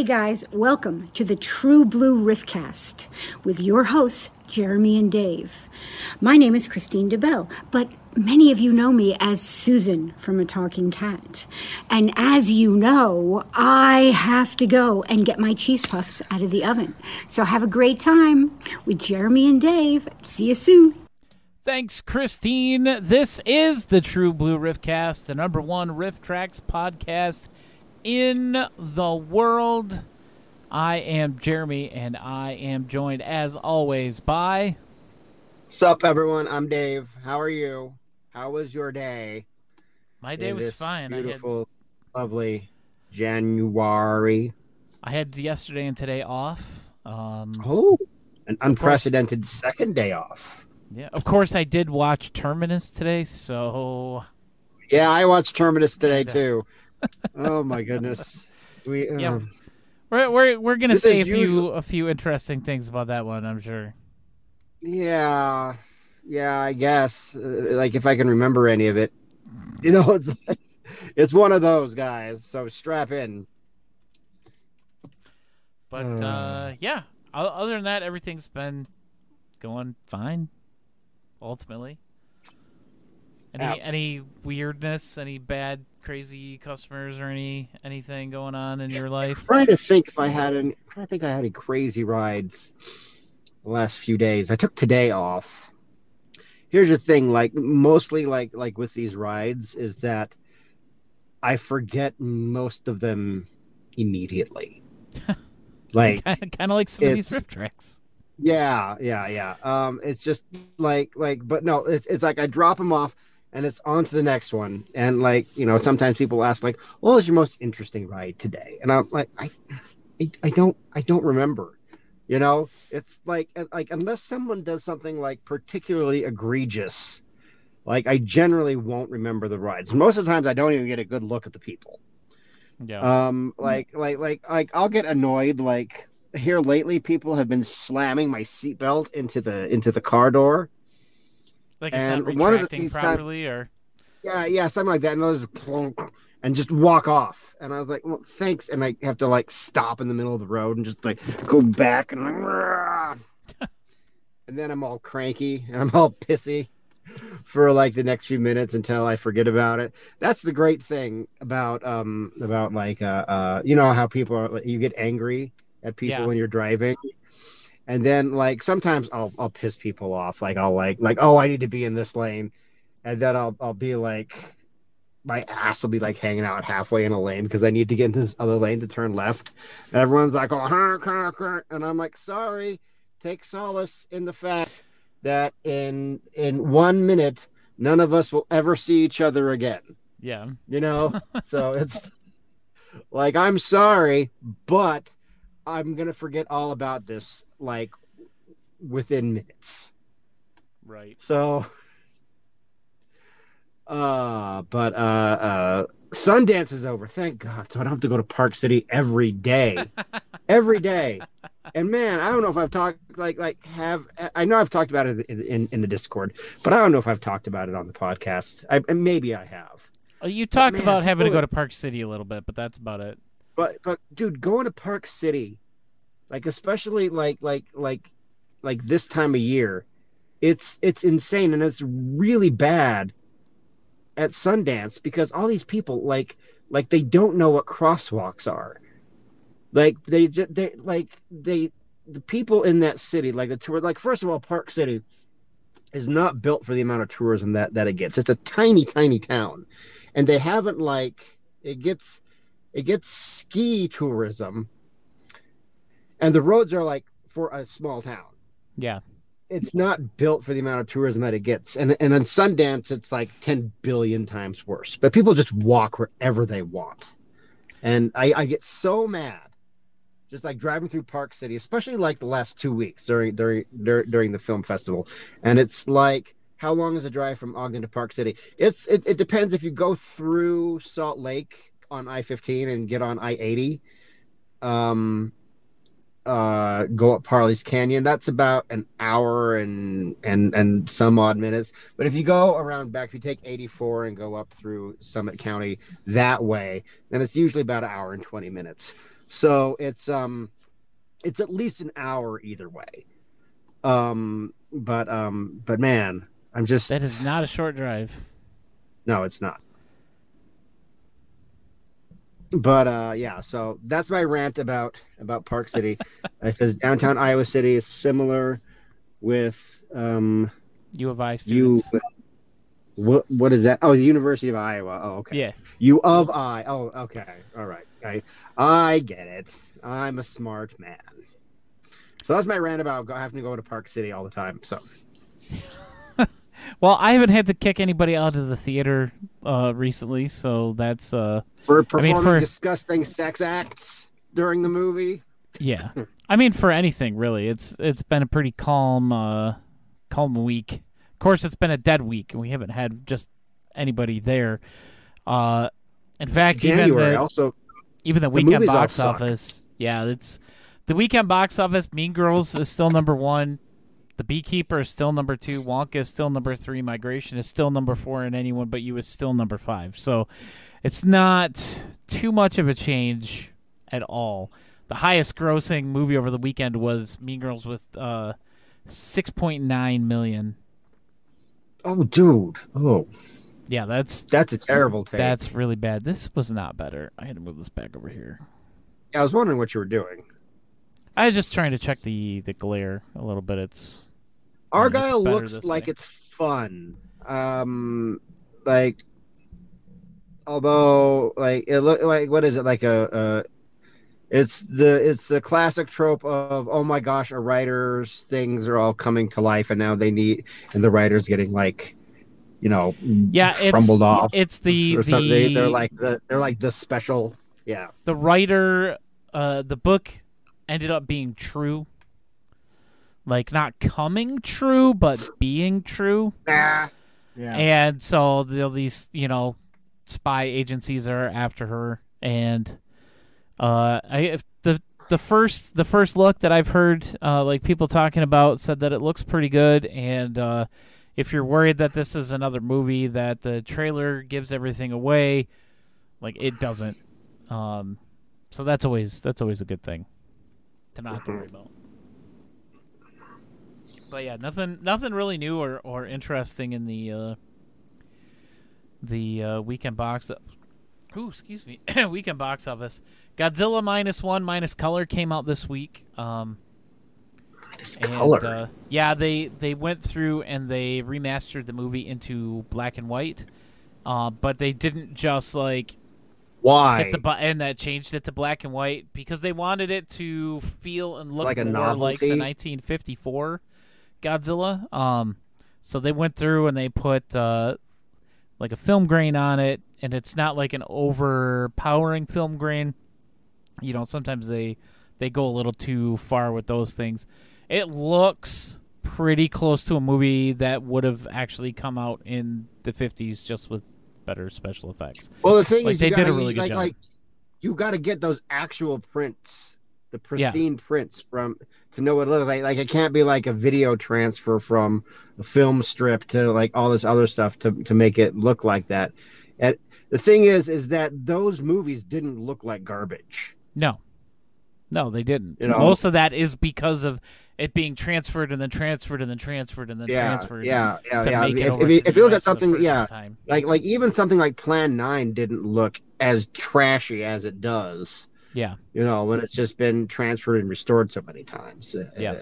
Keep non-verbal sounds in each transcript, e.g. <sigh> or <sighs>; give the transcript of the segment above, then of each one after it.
Hey guys, welcome to the True Blue Riffcast with your hosts, Jeremy and Dave. My name is Kristine DeBell, but many of you know me as Susan from A Talking Cat. And as you know, I have to go and get my cheese puffs out of the oven. So have a great time with Jeremy and Dave. See you soon. Thanks, Kristine. This is the True Blue Riffcast, the number one RiffTrax podcast in the world. I am Jeremy, and I am joined, as always, by. Sup, everyone? I'm Dave. How are you? How was your day? My day in was fine. I had, Beautiful, lovely January. I had yesterday and today off. Um, Oh, an unprecedented second day off. yeah, of course, I did watch Terminus today, so Yeah, I watched Terminus today too. Oh my goodness. We <laughs> Yeah. um, we're we're, we're gonna say a few usual- a few interesting things about that one. I'm sure. yeah, yeah. I guess uh, like if I can remember any of it, <laughs> you know, it's it's one of those guys. So strap in. But Uh. uh, yeah, other than that, everything's been going fine. Ultimately, any Yeah. any weirdness, any bad, crazy customers, or any anything going on in your life? trying to think if I had any. To think I had any crazy rides the last few days. I took today off. Here's the thing, like mostly like like with these rides, is that I forget most of them immediately. <laughs> like kind of like some of these tracks. yeah, yeah, yeah. Um, it's just like like, but no, it's it's like I drop them off and it's on to the next one. And like you know, sometimes people ask like, "What was your most interesting ride today?" And I'm like, I, I, I don't, I don't remember. You know, it's like like unless someone does something like particularly egregious, like I generally won't remember the rides. Most of the times, I don't even get a good look at the people. Yeah, Um, like, like, like, like, I'll get annoyed. Like here lately, people have been slamming my seatbelt into the into the car door. Like and one of the things properly, or Yeah, yeah, something like that. And those and just walk off. And I was like, well, thanks. And I have to like stop in the middle of the road and just like go back and like, <laughs> and then I'm all cranky and I'm all pissy for like the next few minutes until I forget about it. That's the great thing about um about like uh uh you know how people are you get angry at people Yeah. when you're driving. And then like sometimes I'll I'll piss people off. Like I'll like like oh I need to be in this lane. And then I'll I'll be like my ass will be like hanging out halfway in a lane because I need to get into this other lane to turn left. And everyone's like, oh, honk, honk, honk. and I'm like, sorry, take solace in the fact that in in one minute, none of us will ever see each other again. Yeah. You know? <laughs> so it's like, I'm sorry, but I'm going to forget all about this like within minutes. Right. So, uh, but uh, uh, Sundance is over. Thank God. So I don't have to go to Park City every day, <laughs> every day. And man, I don't know if I've talked like like have I know I've talked about it in, in, in the Discord, but I don't know if I've talked about it on the podcast. I maybe I have. Uh, You talked man, about having to go to Park City a little bit, but that's about it. But but dude, going to Park City, like especially like like like like this time of year, it's it's insane and it's really bad at Sundance because all these people like like they don't know what crosswalks are. Like they they like they the people in that city like the tour like first of all Park City is not built for the amount of tourism that that it gets. It's a tiny tiny town. And they haven't like it gets it gets ski tourism and the roads are like for a small town. Yeah. it's not built for the amount of tourism that it gets. And and in sundance it's like 10 billion times worse. But people just walk wherever they want. And i i get so mad just like driving through park city especially like the last two weeks during during dur- during the film festival. And it's like how long is the drive from ogden to park city? It's it, it depends. If you go through salt lake on i-15 and get on i-80 um uh go up Parley's Canyon. That's about an hour and and and some odd minutes. But if you go around back, if you take 84 and go up through Summit County that way, then it's usually about an hour and 20 minutes. So it's um it's at least an hour either way. Um but um but man, I'm just That is not a short drive. no, it's not. But uh yeah, so that's my rant about about Park City. <laughs> it says downtown Iowa City is similar with um U of I you what what is that? Oh, the University of Iowa. Oh, okay. Yeah. You of I. Oh, okay. All right. I I get it. I'm a smart man. So that's my rant about having to go to Park City all the time. So <laughs> Well, I haven't had to kick anybody out of the theater uh, recently, so that's uh, for I mean, performing for- disgusting sex acts during the movie. yeah. <laughs> I mean, for anything really, it's it's been a pretty calm, uh, calm week. Of course, it's been a dead week, and we haven't had just anybody there. Uh, in fact, even January the, also even the weekend box office. Yeah, it's the weekend box office. Mean Girls is still number one. The Beekeeper is still number two. Wonka is still number three. Migration is still number four, and anyone but you is still number five. So it's not too much of a change at all. The highest grossing movie over the weekend was Mean Girls with uh, six point nine million. Oh, dude. Oh, Yeah, that's that's a terrible take. that's really bad. This was not better. I had to move this back over here. Yeah, I was wondering what you were doing. I was just trying to check the the glare a little bit. It's Argylle it's looks like way. it's fun. Um, like, although, like it look like what is it like a, a it's the it's the classic trope of oh my gosh, a writer's things are all coming to life, and now they need and the writer's getting like, you know, yeah, it's crumbled off. It's the or something. The they're like the they're like the special. Yeah. the writer. Uh, the book ended up being true, like not coming true, but being true. Nah. Yeah. And so the, these, you know, spy agencies are after her, and uh, I if the the first the first look that I've heard, uh, like people talking about, said that it looks pretty good, and uh, if you're worried that this is another movie that the trailer gives everything away, like it doesn't. Um, so that's always that's always a good thing to not have to worry about. But yeah, nothing nothing really new or, or interesting in the uh, the uh, weekend box. Ooh, excuse me, <coughs> weekend box office. Godzilla minus one minus color came out this week. Um, and, color. uh, yeah, they they went through and they remastered the movie into black and white. Uh, but they didn't just like Why? hit the button that changed it to black and white because they wanted it to feel and look Like a more like the 1954 Godzilla. Um, so they went through and they put uh, like a film grain on it, and it's not like an overpowering film grain. You know, sometimes they they go a little too far with those things. It looks pretty close to a movie that would have actually come out in the 50s just with better special effects. well, the thing like, is, they you did a gotta, really good like, job. like you got to get those actual prints, the pristine prints from to know what it looks like. Like it can't be like a video transfer from a film strip to like all this other stuff to to make it look like that. And the thing is, is that those movies didn't look like garbage. No. No, they didn't. You know? Most of that is because of it being transferred and then transferred and then transferred and then Yeah, transferred. yeah, yeah, yeah. If, if you, if you look at US for the something, yeah, time. like like even something like Plan Nine didn't look as trashy as it does. Yeah. You know, when it's just been transferred and restored so many times. Uh, Yeah.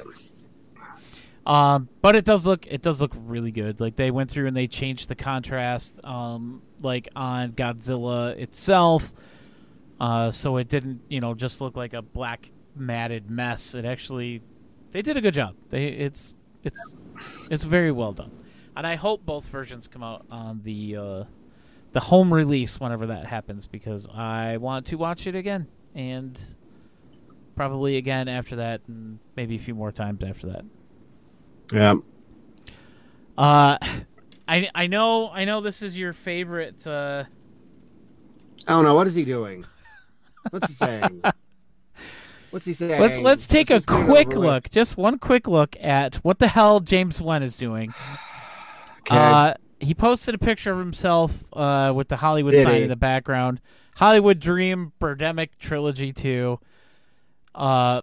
Um, but it does look it does look really good. Like they went through and they changed the contrast, um, like on Godzilla itself, uh, so it didn't you know just look like a black matted mess. It actually they did a good job. They it's it's it's very well done, and I hope both versions come out on the uh, the home release whenever that happens because I want to watch it again and probably again after that and maybe a few more times after that. yeah. Uh, I I know I know this is your favorite. Uh, I don't know. What is he doing? What's he saying? <laughs> What's he saying? let's let's take a just get it quick look, with. just one quick look at what the hell James Nguyen is doing. <sighs> Okay. Uh, he posted a picture of himself uh, with the Hollywood Did sign he? in the background. Hollywood Dream Birdemic Trilogy Two. Uh,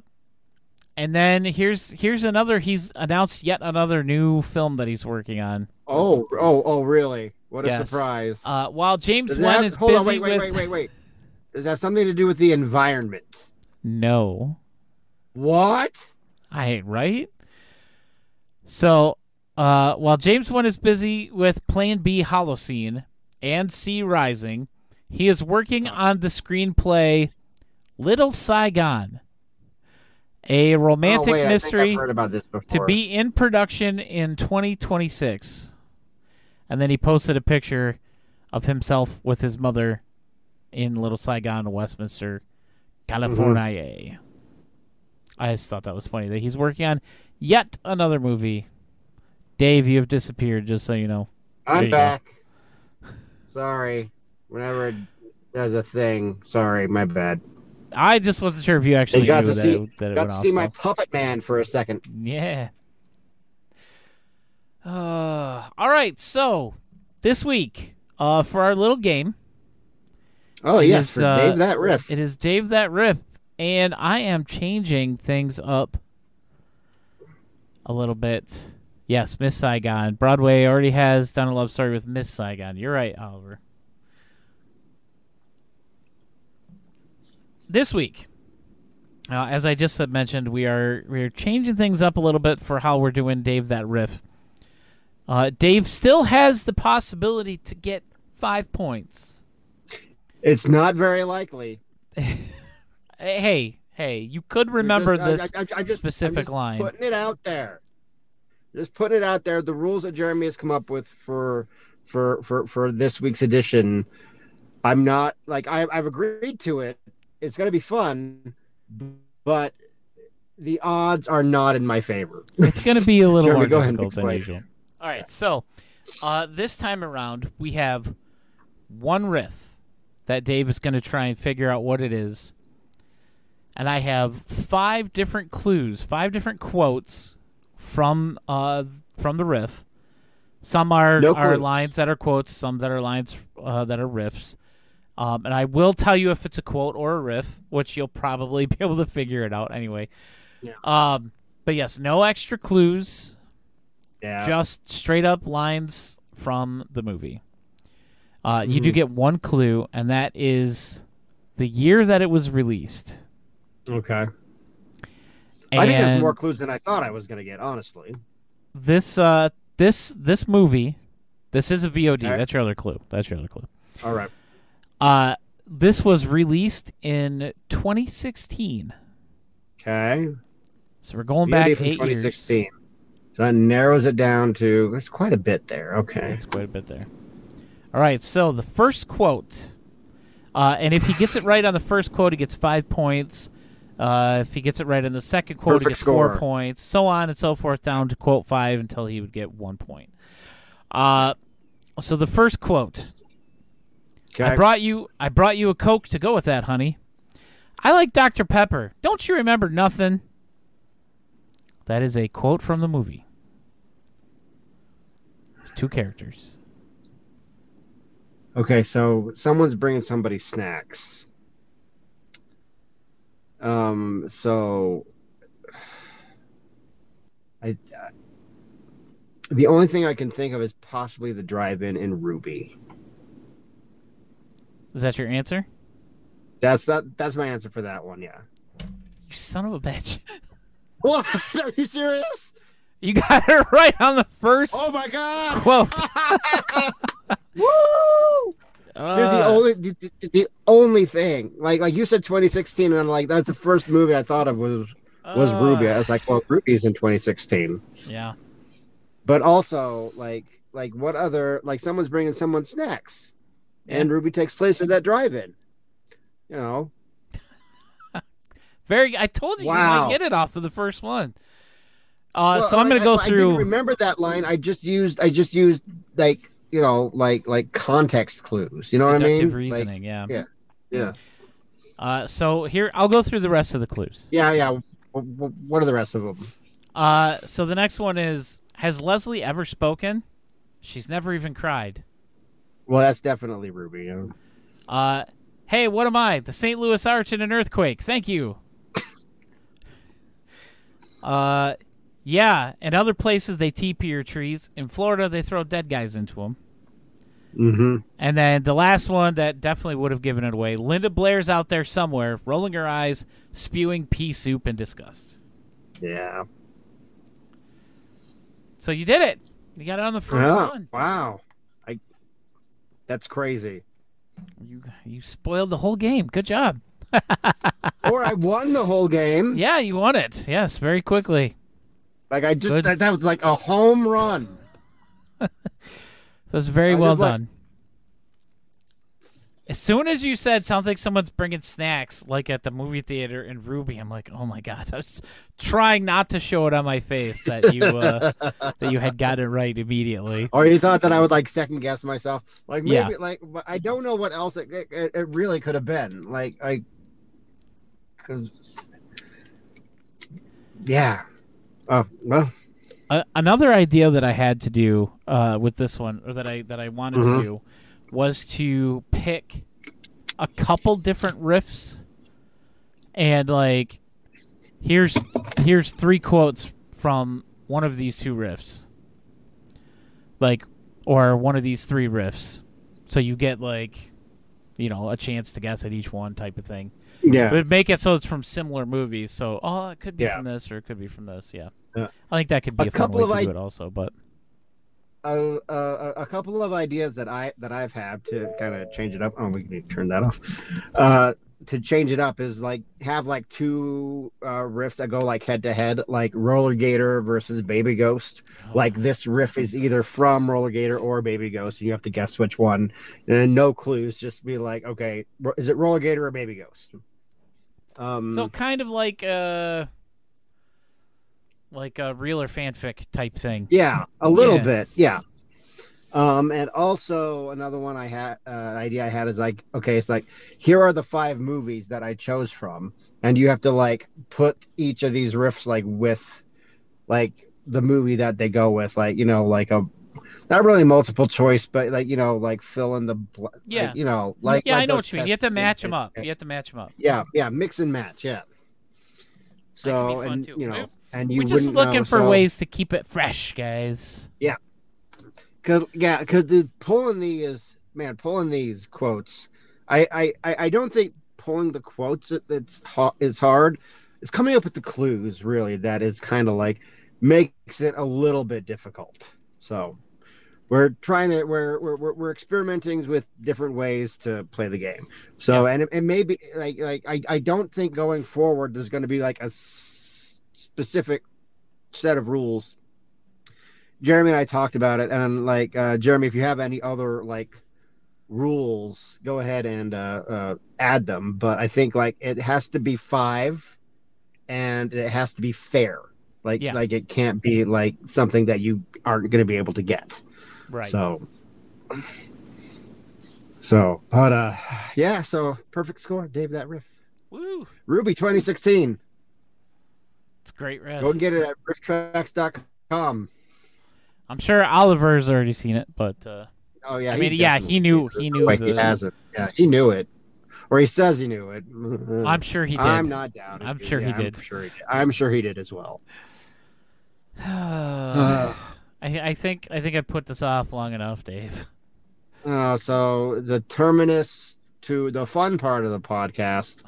and then here's here's another. He's announced yet another new film that he's working on. oh, oh, oh, really? What a Yes. surprise! Uh, while James Nguyen have- is hold busy on, wait, wait, with wait, wait, wait. Does that have something to do with the environment? no. What? I right. So, uh, while James Nguyen is busy with Plan B Holocene and Sea Rising, he is working on the screenplay Little Saigon, a romantic oh, wait, mystery heard about this to be in production in 2026. And then he posted a picture of himself with his mother in Little Saigon, Westminster, California. Mm-hmm. I just thought that was funny that he's working on yet another movie. Dave, you have disappeared, just so you know. I'm back. Sorry. Whenever there's a thing, sorry, my bad. I just wasn't sure if you actually You got knew to that, see, it, that it got went to off, see my so- puppet man for a second. Yeah. Uh, all right, so this week, uh, for our little game, Oh It yes, is, for uh, Dave that riff. It is Dave that riff, and I am changing things up a little bit. Yes, Miss Saigon. Broadway already has done a love story with Miss Saigon. You're right, Oliver. This week, uh, as I just mentioned, we are we are changing things up a little bit for how we're doing Dave that riff. Uh, Dave still has the possibility to get five points. It's not very likely. <laughs> Hey, hey, you could remember just- this I- I- I just- specific just line. Putting it out there. Just putting it out there. The rules that Jeremy has come up with for for for for this week's edition. I'm not like I, I've agreed to it. It's going to be fun, but the odds are not in my favor. It's going to be a <laughs> little more go ahead and difficult than usual. All right, so uh, this time around, we have one riff that Dave is going to try and figure out what it is. And I have five different clues, five different quotes from uh, from the riff. Some are No are lines that are quotes, some that are lines uh, that are riffs. Um, and I will tell you if it's a quote or a riff, which you'll probably <laughs> be able to figure it out anyway. Yeah. Um, but yes, no extra clues, Yeah. just straight up lines from the movie. Uh, You do Mhm. get one clue, and that is the year that it was released. okay. I think there's And more clues than I thought I was going to get, honestly. This uh, this this movie, this is a VOD. Okay. That's your other clue. That's your other clue. All right. Uh, this was released in 2016. Okay. So we're going VOD back from eight 2016. years. So that narrows it down to there's quite a bit there. Okay. That's quite a bit there. All right, so the first quote, uh, and if he gets it right on the first quote, he gets five points. Uh, if he gets it right in the second quote, he Perfect gets four points. So on and so forth down to quote five until he would get one point. Uh, so the first quote. Okay. I brought you I brought you a Coke to go with that, honey. I like Dr. Pepper. Don't you remember nothing? That is a quote from the movie. It's two characters. Okay, so someone's bringing somebody snacks. Um, so I, I the only thing I can think of is possibly the drive-in in Ruby. Is that your answer? That's that. That's my answer for that one. Yeah. You son of a bitch. <laughs> What? Are you serious? You got it <laughs> right on the first Oh my god! quote. <laughs> Woo! Dude, the Uh, only the, the, the only thing, like like you said, 2016, and I'm like, that's the first movie I thought of was was uh, Ruby. I was like, well, Ruby's in 2016. Yeah. but also like like what other like someone's bringing someone snacks and ruby takes place at that drive-in you know <laughs> Very I told you you might get it off of the first one. Uh, Well, so I'm going to go I, I through didn't remember that line i just used i just used like you know like like context clues you know what i mean deductive Like, reasoning, yeah. yeah. yeah Uh, so here I'll go through the rest of the clues. yeah yeah what are the rest of them Uh, so the next one is Has Leslie ever spoken? She's never even cried. Well that's definitely ruby know? Uh, hey, what am I? The St. Louis Arch in an earthquake. Thank you. <laughs> uh, yeah, in other places they TP your trees. In Florida, they throw dead guys into them. mm-hmm And then the last one that definitely would have given it away. Linda Blair's out there somewhere, rolling her eyes, spewing pea soup in disgust. yeah So you did it. You got it on the first Yeah. one. wow that's crazy You you spoiled the whole game. Good job. <laughs> or i won the whole game Yeah, you won it. Yes, very quickly. like i just that, that was like a home run <laughs> That's very well just like- done. As soon as you said sounds like someone's bringing snacks, like at the movie theater in Ruby, I'm like, oh my god! <laughs> I was trying not to show it on my face that you uh, <laughs> that you had got it right immediately. Or you thought that I would like second guess myself? Like maybe Yeah. like but I don't know what else it, it, it really could have been. Like I, cause yeah. Oh well. Uh, another idea that I had to do uh, with this one, or that I that I wanted Mhm. to do, was to pick a couple different riffs, and like, here's here's three quotes from one of these two riffs, like, or one of these three riffs, so you get like, you know, a chance to guess at each one type of thing. Yeah. But make it so it's from similar movies. So, oh, it could be Yeah. from this or it could be from this. Yeah. Yeah. I think that could be A a, couple way of to I- do it also. But a, a, a couple of ideas that I that I've had to kind of change it up. Oh, we can turn that off. Uh, to change it up is like have like two uh, riffs that go like head to head, like Roller Gator versus Baby Ghost. Like this riff is either from Roller Gator or Baby Ghost, and you have to guess which one. And no clues, just be like, okay, is it Roller Gator or Baby Ghost? Um, so kind of like uh like a real or fanfic type thing. Yeah, a little Yeah. bit. Yeah. Um, and also another one I had, uh, an idea I had is like, okay, it's like, here are the five movies that I chose from, and you have to like put each of these riffs like with, like the movie that they go with, like you know, like a, not really multiple choice, but like you know, like fill in the bl- like, Yeah. you know, like yeah, like I know what you mean. You have to match and- them up. You have to match them up. yeah, yeah, mix and match, yeah. So and too. you know, and you We're just looking know, for so- ways to keep it fresh, guys. Yeah, Cause yeah, cause dude, pulling these man, pulling these quotes, I I I don't think pulling the quotes it- it's is hard. It's coming up with the clues really that is kind of like makes it a little bit difficult. So we're trying to we're we're we're, experimenting with different ways to play the game. So and it, it may be like like I I don't think going forward there's going to be like a specific set of rules Jeremy and I talked about it, and like uh, Jeremy, if you have any other like rules, go ahead and uh, uh, add them. But I think like it has to be five, and it has to be fair. Like Yeah. like it can't be like something that you aren't going to be able to get. Right. So. So, but uh, yeah. So perfect score, Dave. That riff, Woo! Ruby 2016. It's great riff. Go and get it at rifftrax.com. I'm sure Oliver's already seen it, but uh, Oh yeah, I mean, yeah, he knew- he knew way he hasn't. Yeah, he knew it, or he says he knew it. <laughs> I'm sure he did. I'm not down. I'm sure he did. I'm sure he did. I'm sure he did as well. <sighs> I, I think I think I put this off long enough, Dave. Uh, so the terminus to the fun part of the podcast,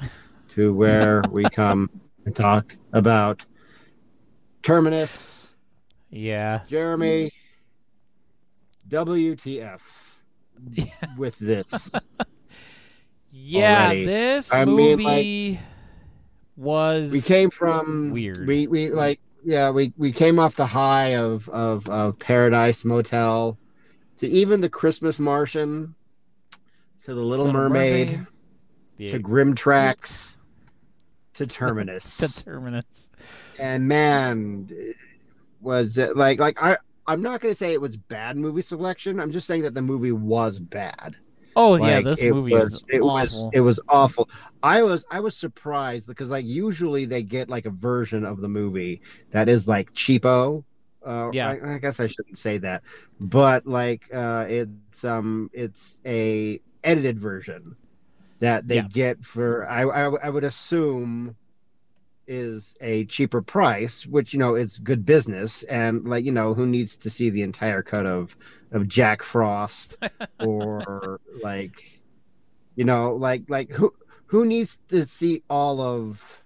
to where we <laughs> come and talk about terminus. Yeah. Jeremy, WTF with this? <laughs> Yeah, Already. this I mean, movie was we came from Weird. We we like yeah we we came off the high of of of Paradise Motel to even the Christmas Martian to the Little, Little Mermaid, Mermaid. to Grim Tracks <laughs> to Terminus to Terminus. and man was it like like I I'm not gonna say it was bad movie selection I'm just saying that the movie was bad Oh yeah, this it movie was, it awful. was it was awful. I was I was surprised because like usually they get like a version of the movie that is like cheapo. Uh, Yeah. I, I guess I shouldn't say that, but like uh, it's um it's a edited version that they Yeah. get for I, I I would assume is a cheaper price, which you know is good business, and like you know who needs to see the entire cut of of Jack Frost <laughs> or like you know like like who who needs to see all of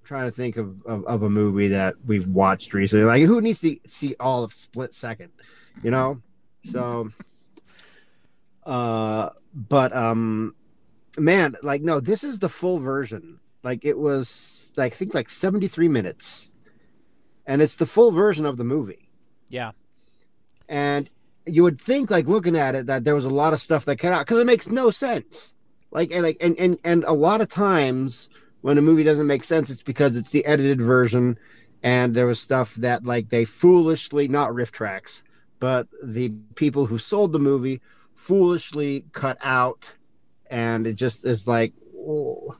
I'm trying to think of, of of a movie that we've watched recently. Like who needs to see all of split second you know? So uh but um man like no this is the full version. Like it was like i think like 73 minutes. And it's the full version of the movie. Yeah. and you would think like looking at it that there was a lot of stuff that cut out because it makes no sense. Like and like and, and and a lot of times when a movie doesn't make sense it's because it's the edited version and there was stuff that like they foolishly not RiffTrax but the people who sold the movie foolishly cut out and it just is like oh,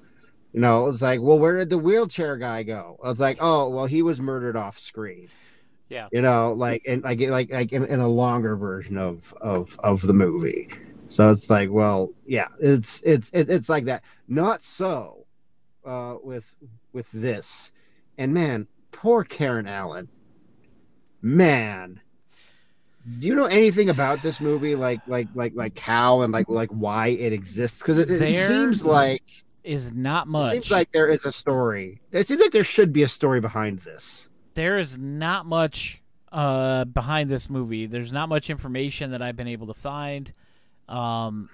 you know it's like well where did the wheelchair guy go? It's like oh well he was murdered off screen. Yeah. you know like and like like like in, in a longer version of of of the movie. So it's like well yeah it's it's it, it's like that. Not so uh with with this. And man poor karen allen. Man do you know anything about this movie like like like like how and like like why it exists because it, it seems like Is not it much. seems like there is a story it seems like there should be a story behind this there is not much uh, behind this movie. There's not much information that I've been able to find, um,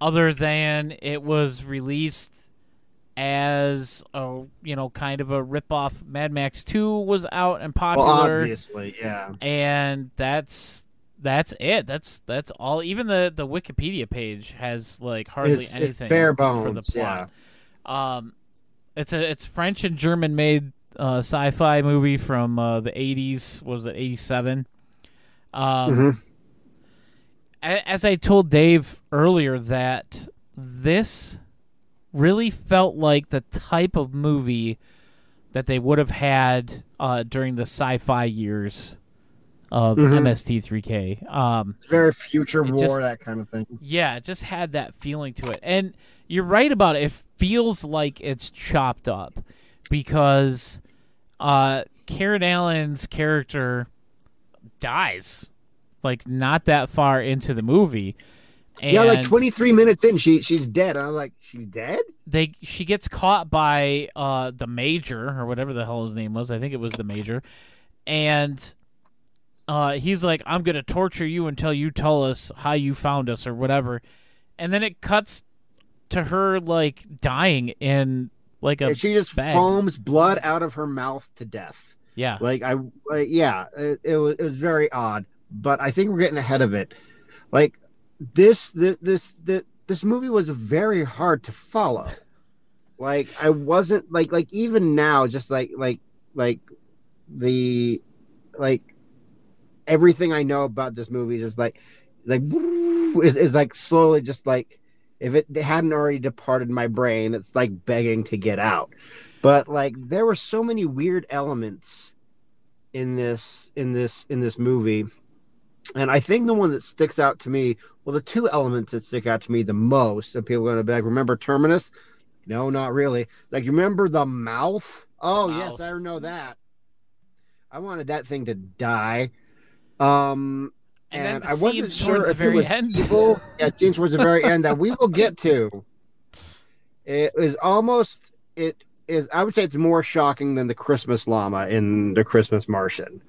other than it was released as a you know kind of a ripoff. Mad Max Two was out and popular, well obviously yeah and that's that's it. That's that's all. Even the the Wikipedia page has like hardly It's- it's anything bare for the bones, plot. Um, it's a it's French and German made uh, sci-fi movie from uh, the '80s. Was it '87? Um, Mhm. as I told Dave earlier, that this really felt like the type of movie that they would have had uh, during the sci-fi years of Mhm. MST3K. Um, It's very future war, just- that kind of thing. yeah, it just had that feeling to it. And you're right about it. It feels like it's chopped up because uh, Karen Allen's character dies like not that far into the movie. And yeah, like 23 minutes in, she she's dead. I'm like, she's dead? they she gets caught by uh the major or whatever the hell his name was. I think it was the major. And uh he's like I'm going to torture you until you tell us how you found us or whatever. And then it cuts to her like dying in like a And she just bag. foams blood out of her mouth to death. yeah. Like I, like, yeah, it, it was it was very odd, but I think we're getting ahead of it. Like this, this, this, this, movie was very hard to follow. Like I wasn't like like even now, just like like like the like everything I know about this movie is just like like <laughs> is, is like slowly just like if it hadn't already departed my brain, it's like begging to get out. But like there were so many weird elements in this in this in this movie. And I think the one that sticks out to me, well, the two elements that stick out to me the most, and people are gonna be like, remember Terminus? No, not really. Like, you remember the mouth? Oh, yes, Mouth. I know that. I wanted that thing to die. Um, And and, I wasn't sure the if it was end. evil. <laughs> Yeah, scene towards the very end that we will get to. It is almost it is. I would say it's more shocking than the Christmas llama in the Christmas Martian.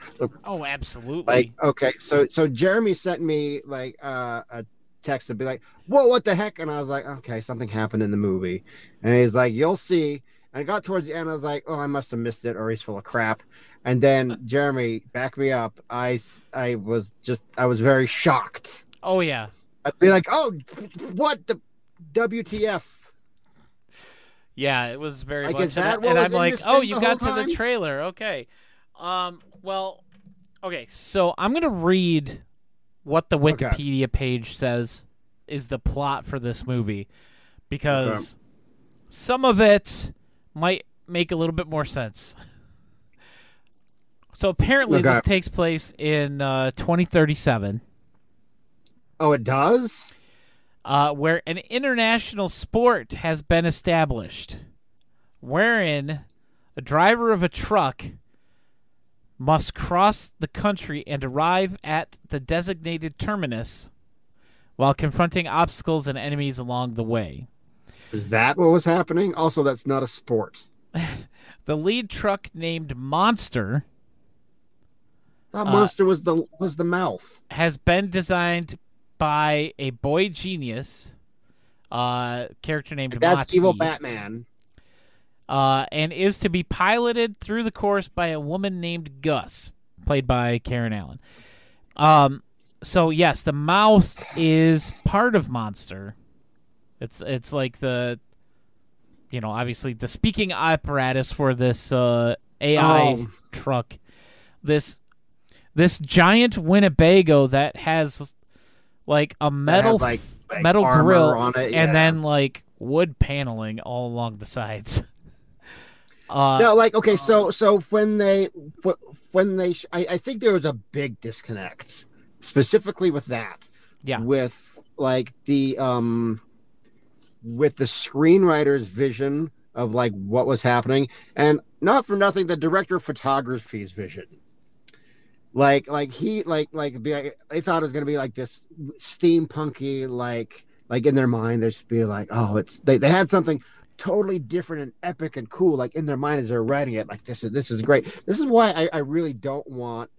Oh, absolutely. Like, okay, so so Jeremy sent me like uh, a text to be like, "Whoa, what the heck?" And I was like, "Okay, something happened in the movie." And he's like, "You'll see." And I got towards the end, I was like, "Oh, I must have missed it, or he's full of crap." And then <laughs> Jeremy, back me up. I I was just I was very shocked. oh yeah. I'd be like, "Oh, what the WTF?" Yeah, it was very Like, much. and I- that and was I'm like, oh, you got to the trailer. Okay. Um. Well. Okay. So I'm gonna read what the Okay. Wikipedia page says is the plot for this movie, because some of it might make a little bit more sense. <laughs> So apparently, Okay. this takes place in uh, 2037. Oh, it does. Uh, where an international sport has been established, wherein a driver of a truck must cross the country and arrive at the designated terminus while confronting obstacles and enemies along the way. Is that what was happening? Also, that's not a sport. <laughs> The lead truck named Monster That Uh, monster was the was the mouth. has been designed by a boy genius, uh, character named That's evil Batman. uh, and is to be piloted through the course by a woman named Gus, played by Karen Allen. Um, so yes, the mouth is part of Monster. It's it's like the, you know, obviously the speaking apparatus for this uh, AI Oh. truck. This this giant Winnebago that has like a had, metal like, like metal grill on it, and then like wood paneling all along the sides. <laughs> Uh, no, like okay, so so when they when they I, I think there was a big disconnect specifically with that. Yeah. With like the um with the screenwriter's vision of like what was happening and not for nothing the director of photography's vision. Like like he like like be like, they thought it was gonna be like this steampunky like like in their mind there's be like oh it's they, they had something totally different and epic and cool like in their mind as they're writing it like this is this is great. This is why i, I really don't want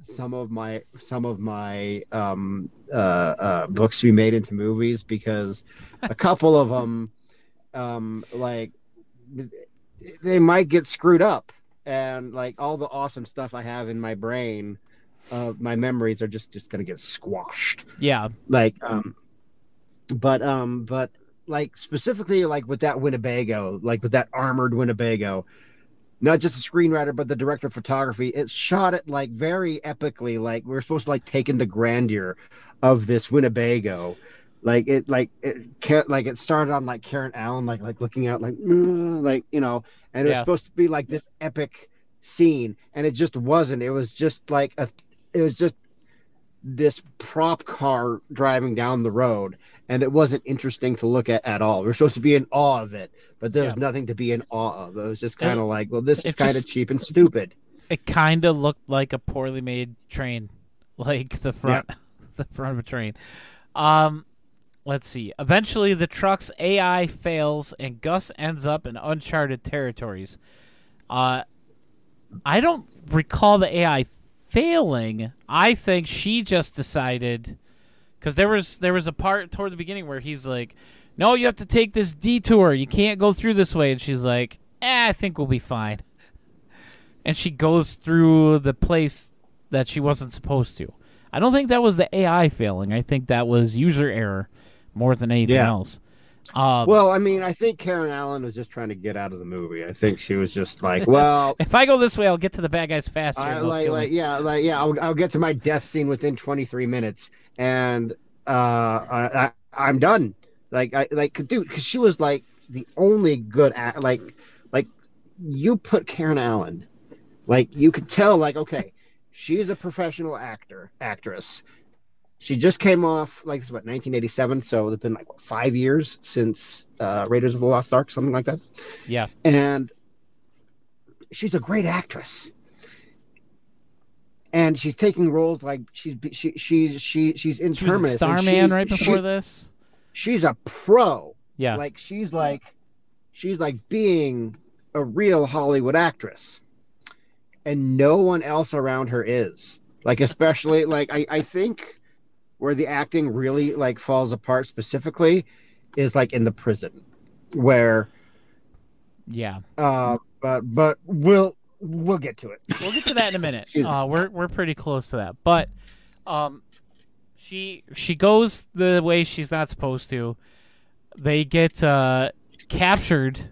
some of my some of my um uh, uh books to be made into movies because a couple of them um like they might get screwed up and like all the awesome stuff i have in my brain uh my memories are just just gonna get squashed. Yeah, like um but um but like specifically like with that winnebago like with that armored winnebago not just the screenwriter but the director of photography it shot it like very epically like we are supposed to like take in the grandeur of this winnebago like it like it like it started on like karen allen like like looking out like like you know and it was Yeah. supposed to be like this epic scene and it just wasn't it was just like a it was just this prop car driving down the road and it wasn't interesting to look at at all. We are supposed to be in awe of it, but there was Yeah. nothing to be in awe of. It was just kind of like, well, this is kind of cheap and stupid. It kind of looked like a poorly made train, <laughs> like the front, <laughs> the front of a train. Um, let's see. Eventually, the truck's AI fails, and Gus ends up in uncharted territories. Uh, I don't recall the AI failing. I think she just decided because there was there was a part toward the beginning where he's like, "No, you have to take this detour. You can't go through this way," and she's like, eh, "I think we'll be fine." And she goes through the place that she wasn't supposed to. I don't think that was the AI failing. I think that was user error more than anything Yeah. else. Um, Well, I mean, I think Karen Allen was just trying to get out of the movie. I think she was just like, well, <laughs> if I go this way, I'll get to the bad guys faster. I like, like, yeah, like, yeah. I'll, I'll get to my death scene within 23 minutes, and uh, I, I, I'm done. Like, I like, dude, because she was like the only good at, like, like you put Karen Allen, like you could tell, like, okay, she's a professional actor, actress. She just came off like this is what 1987, so it's been like what, five years since uh, Raiders of the Lost Ark, something like that? Yeah, and she's a great actress. And she's taking roles like she's she, she's she she's in she Terminus Starman right before she- this. she's a pro. Yeah, like she's like she's like being a real Hollywood actress. And no one else around her is. Like especially like I I think where the acting really like falls apart specifically is like in the prison where yeah. uh but but we'll we'll get to it We'll get to that in a minute. <laughs> Uh, we're we're pretty close to that, but um, she she goes the way she's not supposed to. They get uh, captured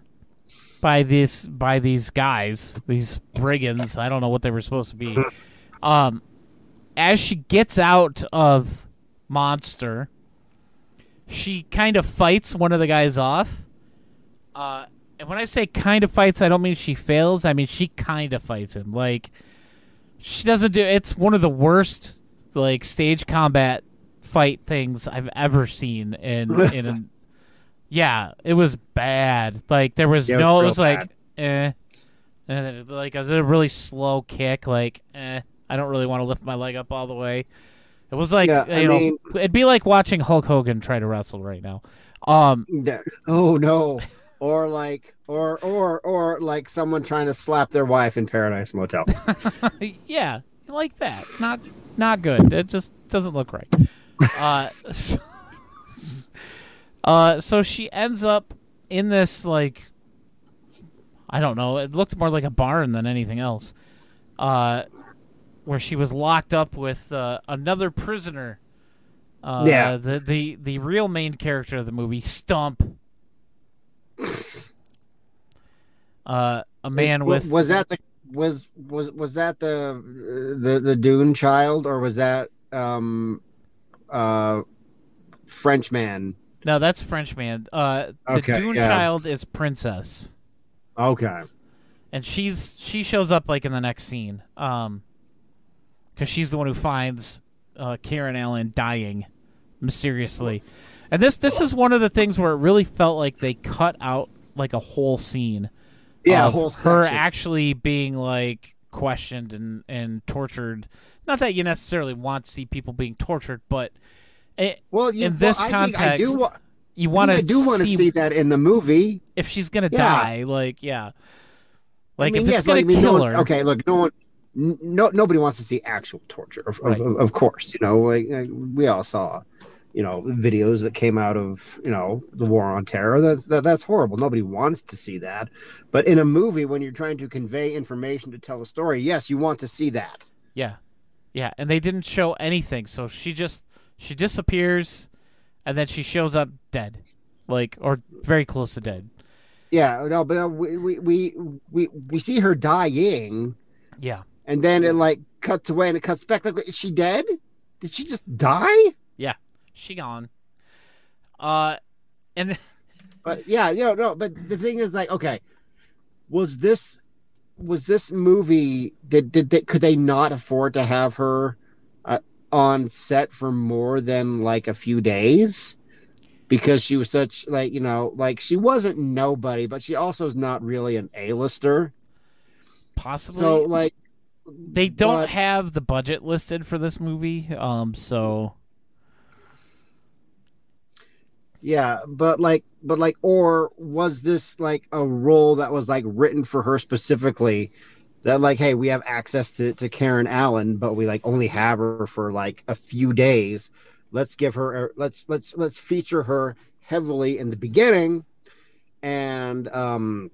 by this by these guys, these brigands. I don't know what they were supposed to be. <laughs> Um, as she gets out of Monster, she kind of fights one of the guys off. Uh, and when I say kind of fights, I don't mean she fails. I mean she kind of fights him. Like she doesn't do. It's one of the worst like stage combat fight things I've ever seen in <laughs> in. An, yeah, it was bad. Like there was Yeah, it was no. It was like eh, and like a, a really slow kick. Like eh, I don't really want to lift my leg up all the way. It was like Yeah, I you know, mean- it'd be like watching Hulk Hogan try to wrestle right now. Um. Oh no. Or like or or or like someone trying to slap their wife in Paradise Motel. <laughs> yeah, like that. Not not good. It just doesn't look right. Uh, so, <laughs> uh, so she ends up in this like I don't know. It looked more like a barn than anything else. Uh, where she was locked up with uh, another prisoner. Uh, Yeah. The the the real main character of the movie, Stump. <laughs> Uh, a man was, with was that the was was was that the the the Dune child or was that um uh French man? No, that's Frenchman. Uh, the Okay, Dune yeah. child is Princess, Okay. and she's she shows up like in the next scene, um, because she's the one who finds uh, Karen Allen dying mysteriously, and this this is one of the things where it really felt like they cut out like a whole scene. Yeah, a whole her section. actually being like questioned and and tortured. Not that you necessarily want to see people being tortured, but it, Well, you, in this well, I think I do context, wa- you want to I do want to see that in the movie. if she's gonna Yeah. die, like yeah, like I mean, if it's yes, gonna like, I mean, kill no one, her. Okay, look, no one, no, nobody wants to see actual torture, of, Right. of, of course. You know, like, like, we all saw, you know, videos that came out of, you know, the war on terror. That's that, that's horrible. Nobody wants to see that. But in a movie, when you're trying to convey information to tell a story, yes, you want to see that. Yeah, yeah, and they didn't show anything, so she just she disappears, and then she shows up dead, like or very close to dead. Yeah, no, but we we we we, we see her dying, Yeah, and then it like cuts away and it cuts back. Like, is she dead? Did she just die? yeah, she gone. Uh, and <laughs> But yeah, you know, no, but the thing is like, okay, was this was this movie did did they, could they not afford to have her uh, on set for more than like a few days because she was such like you know like she wasn't nobody, but she also is not really an A-lister. Possibly. So like they don't but- have the budget listed for this movie. Um. So Yeah, but like, but like, or was this like a role that was like written for her specifically? That like, hey, we have access to to Karen Allen, but we like only have her for like a few days. Let's give her, let's let's let's feature her heavily in the beginning, and um,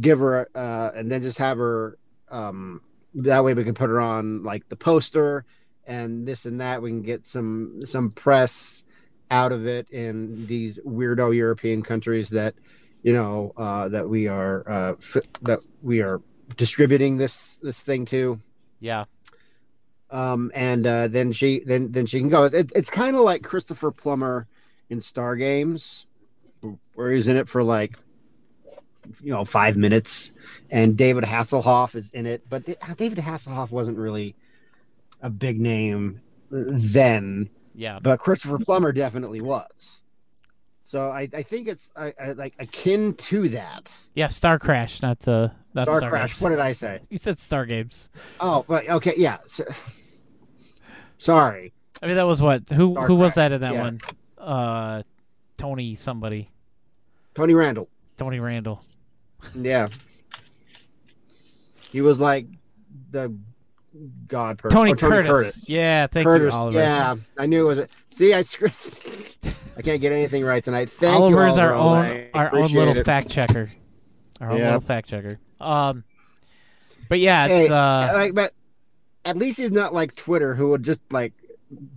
give her, uh, and then just have her. Um, that way we can put her on like the poster and this and that. We can get some some press out of it in these weirdo European countries that you know uh, that we are uh, f- that we are distributing this this thing to. yeah. Um, and uh, then she then then she can go. It, it's kind of like Christopher Plummer in Star Games, where he's in it for like you know five minutes, and David Hasselhoff is in it, but David Hasselhoff wasn't really a big name then Yeah. but Christopher Plummer definitely was. So I, I think it's I, I, like akin to that. Yeah. Star Crash, not uh, not Star, Star, Crash. Games. What did I say? You said Star Games. Oh, but okay, yeah. So, sorry. I mean, that was what? Who Star who was that in that yeah. one? Uh, Tony somebody. Tony Randall. Tony Randall. Yeah. He was like the god person. Tony, Oh, Tony Curtis. Curtis. Yeah. Thank Curtis. you, Oliver. Yeah, I knew it was. A, See, I. <laughs> I can't get anything right tonight. Thank Oliver's you, our own our own little it. fact checker. Our own Yeah. little fact checker. Um, but yeah, it's Hey, uh, like, but at least he's not like Twitter, who would just like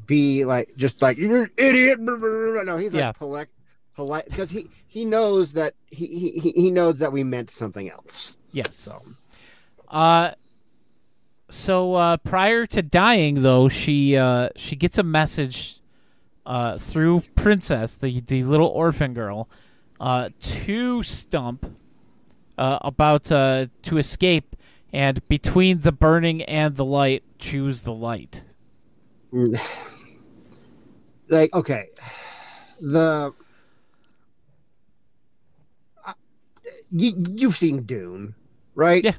be like, just like you're an idiot. blah, <laughs> blah, blah, blah." No, he's Yeah. like polite, polite because he he knows that he, he he- knows that we meant something else. yes. So Uh, so uh, prior to dying, though, she uh, she gets a message uh, through Princess, the the little orphan girl, uh, to Stump uh, about uh, to escape, and between the burning and the light, choose the light. <sighs> like okay, the uh, you you've seen Dune, right? Yeah.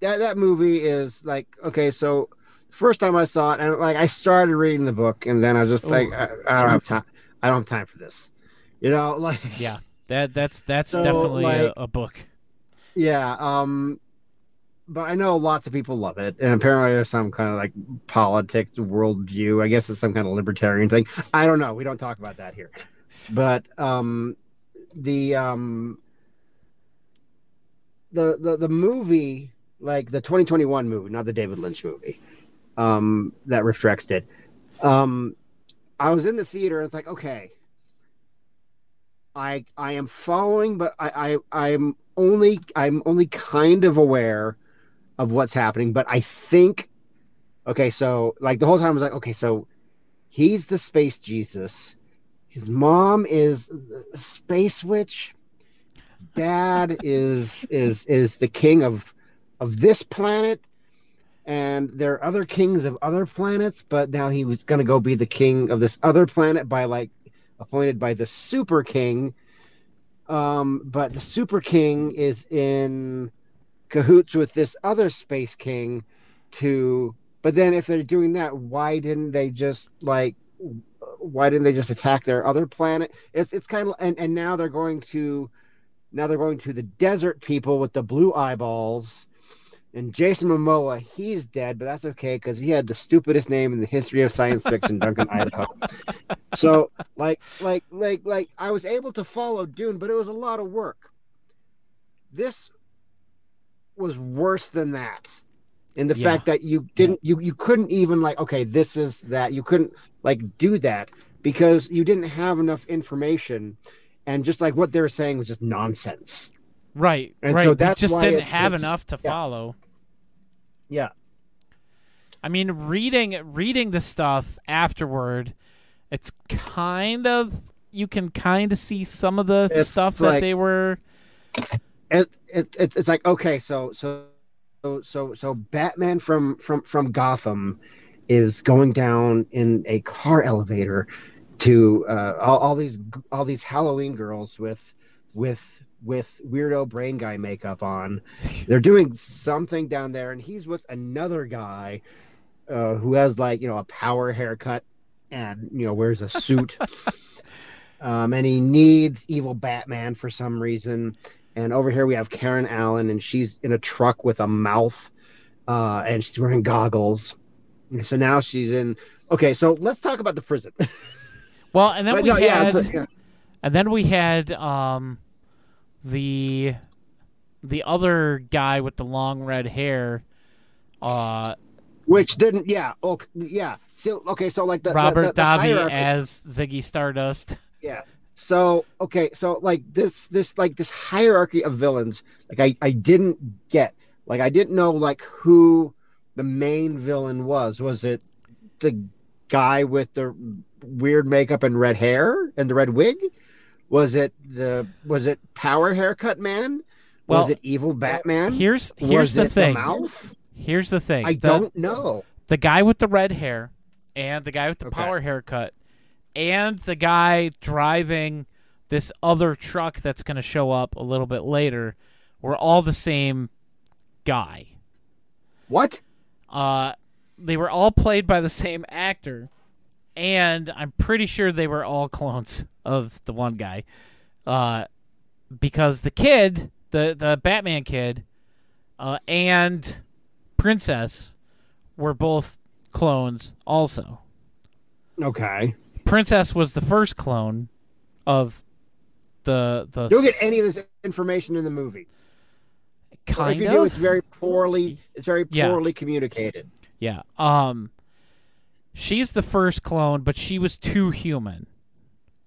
That that movie is like okay, so first time I saw it, and like I started reading the book, and then I was just like, I, I don't have time. I don't have time for this. You know, <laughs> like Yeah, that that's that's So, definitely like- a, a book. yeah. Um, but I know lots of people love it, and apparently there's some kind of like politics worldview. I guess it's some kind of libertarian thing. I don't know. We don't talk about that here. But um, the um, the the the movie, like the 2021 movie, not the David Lynch movie, um, that RiffTrax did. Um, I was in the theater. And it's like okay. I I am following, but I, I I'm only I'm only kind of aware of what's happening. But I think okay, so like the whole time I was like, okay, so he's the space Jesus. His mom is space witch. Dad is is is the king of of this planet. And there are other kings of other planets, but now he was gonna go be the king of this other planet by like appointed by the super king um but the super king is in cahoots with this other space king to but then if they're doing that why didn't they just like why didn't they just attack their other planet it's it's kind of and and now they're going to now they're going to the desert people with the blue eyeballs and Jason Momoa, he's dead, but that's okay because he had the stupidest name in the history of science fiction, Duncan <laughs> Idaho. So, like, like, like, like, I was able to follow Dune, but it was a lot of work. This was worse than that, in the Yeah. fact that you didn't, you you couldn't even like, okay, this is that. You couldn't like do that because you didn't have enough information, and just like what they were saying was just nonsense. Right, And right. so we that's just why didn't it's- have it's- enough to yeah. follow. Yeah. I mean, reading reading the stuff afterward, it's kind of you can kind of see some of the It's stuff that they were. it, it, it it's like okay so so so so so batman from from from gotham is going down in a car elevator to uh, all, all these all these Halloween girls with with with weirdo brain guy makeup on. <laughs> They're doing something down there, and he's with another guy uh, who has like you know a power haircut and you know wears a suit. <laughs> um, and he needs evil Batman for some reason. And over here we have Karen Allen, and she's in a truck with a mouth, uh, and she's wearing goggles. So now she's in. Okay, so let's talk about the prison. <laughs> Well, and then But we no, had, it's a- yeah. and then we had um, the the other guy with the long red hair, uh, which didn't. Yeah. Okay. Yeah. So okay. So like the Robert the, the Davi hierarchy- as Ziggy Stardust. Yeah. So okay, so like this this like this hierarchy of villains, like I I didn't get. Like I didn't know like who the main villain was. Was it the guy with the weird makeup and red hair and the red wig? Was it the was it power haircut man? Well, was it evil Batman? Here's here's was the thing. the mouth? Here's the thing. I The- don't know. the guy with the red hair and the guy with the Okay. power haircut and the guy driving this other truck that's going to show up a little bit later were all the same guy. What? Uh, they were all played by the same actor, and I'm pretty sure they were all clones of the one guy. Uh, because the kid, the the Batman kid, uh, and Princess were both clones also. Okay. Princess was the first clone of the the You don't get any of this information in the movie. kind if you of do, it's very poorly. It's very Yeah. poorly communicated. Yeah. Um she's the first clone, but she was too human.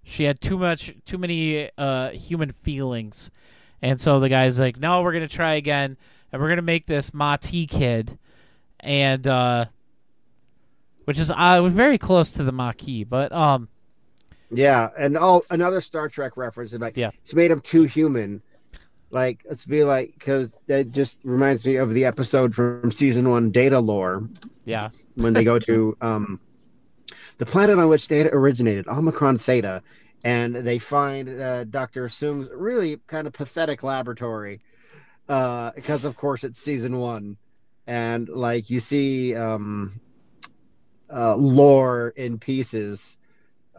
She had too much too many uh human feelings. And so the guy's like, "No, we're going to try again and we're going to make this Mati kid." And uh which is I was very close to the Maquis, but um Yeah, and oh, another Star Trek reference. Like, Yeah. she made him too human. Like, let's be like, because that just reminds me of the episode from season one, Datalore, yeah. when they go to <laughs> um, the planet on which Data originated, Omicron Theta, and they find uh, Doctor Soong's really kind of pathetic laboratory, uh, because of course it's season one, and like you see um, uh, Lore in pieces.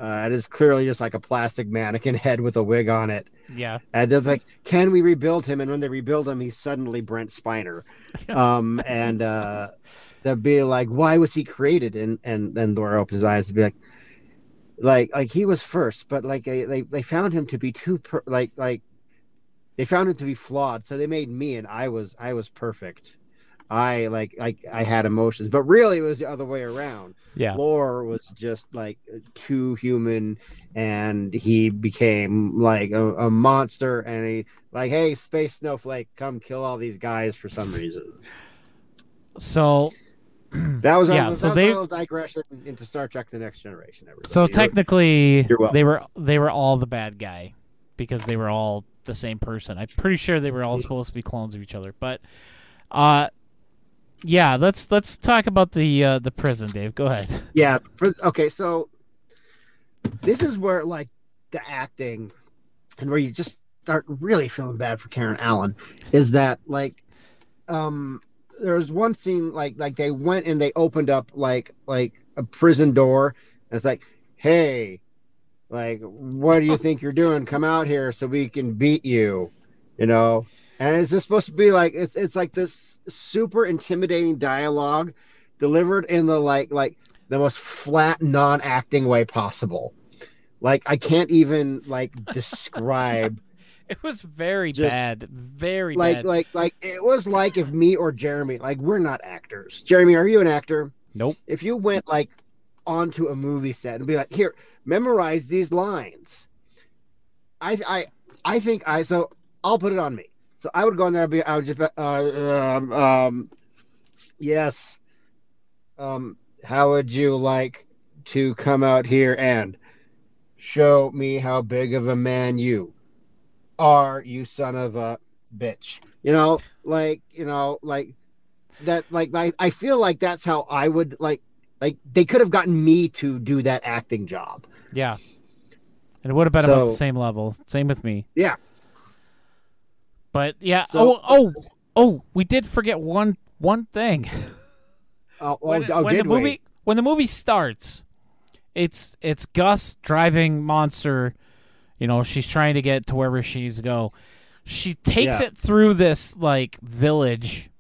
Uh, it is clearly just like a plastic mannequin head with a wig on it. Yeah. And they're like, "Can we rebuild him?" And when they rebuild him, he's suddenly Brent Spiner. <laughs> Um, and uh, they'll be like, "Why was he created?" And and then Lore opens his eyes to be like, "Like like he was first, but like they they, they found him to be too per- like like they found him to be flawed, so they made me, and I was I was perfect." I like like I had emotions, but really it was the other way around. Yeah. Lore was just like too human, and he became like a, a monster. And he like, hey, space snowflake, come kill all these guys for some reason. So <clears throat> That was Yeah, a, so they- little digression into Star Trek: The Next Generation. Everybody. So technically, they were they were all the bad guy because they were all the same person. I'm pretty sure they were all supposed to be clones of each other. But, uh, yeah, let's let's talk about the uh, the prison, Dave. Go ahead. yeah. For, okay, so this is where like the acting and where you just start really feeling bad for Karen Allen is that like um there was one scene like like they went and they opened up like like a prison door and it's like hey like what do you think you're doing come out here so we can beat you you know and it's just supposed to be like it's, it's like this super intimidating dialogue delivered in the like like the most flat non-acting way possible. Like i can't even like <laughs> describe It was very Just- bad, very like bad. like like it was like if me or jeremy like we're not actors. Jeremy are you an actor? Nope. if you went like onto a movie set and be like here memorize these lines. I i i think i so i'll put it on me so i would go in there and be i would just uh, um, um yes um how would you like to come out here and show me how big of a man you are you son of a bitch you know like you know like that like I, I feel like that's how i would like like they could have gotten me to do that acting job. Yeah. And it would have been about the same level. Same with me. Yeah. But yeah. So- oh, oh, oh, we did forget one one thing. <laughs> Oh, oh, when, oh when the movie we? when the movie starts, it's it's Gus driving Monster. You know, she's trying to get to wherever she needs to go. She takes Yeah. it through this like village.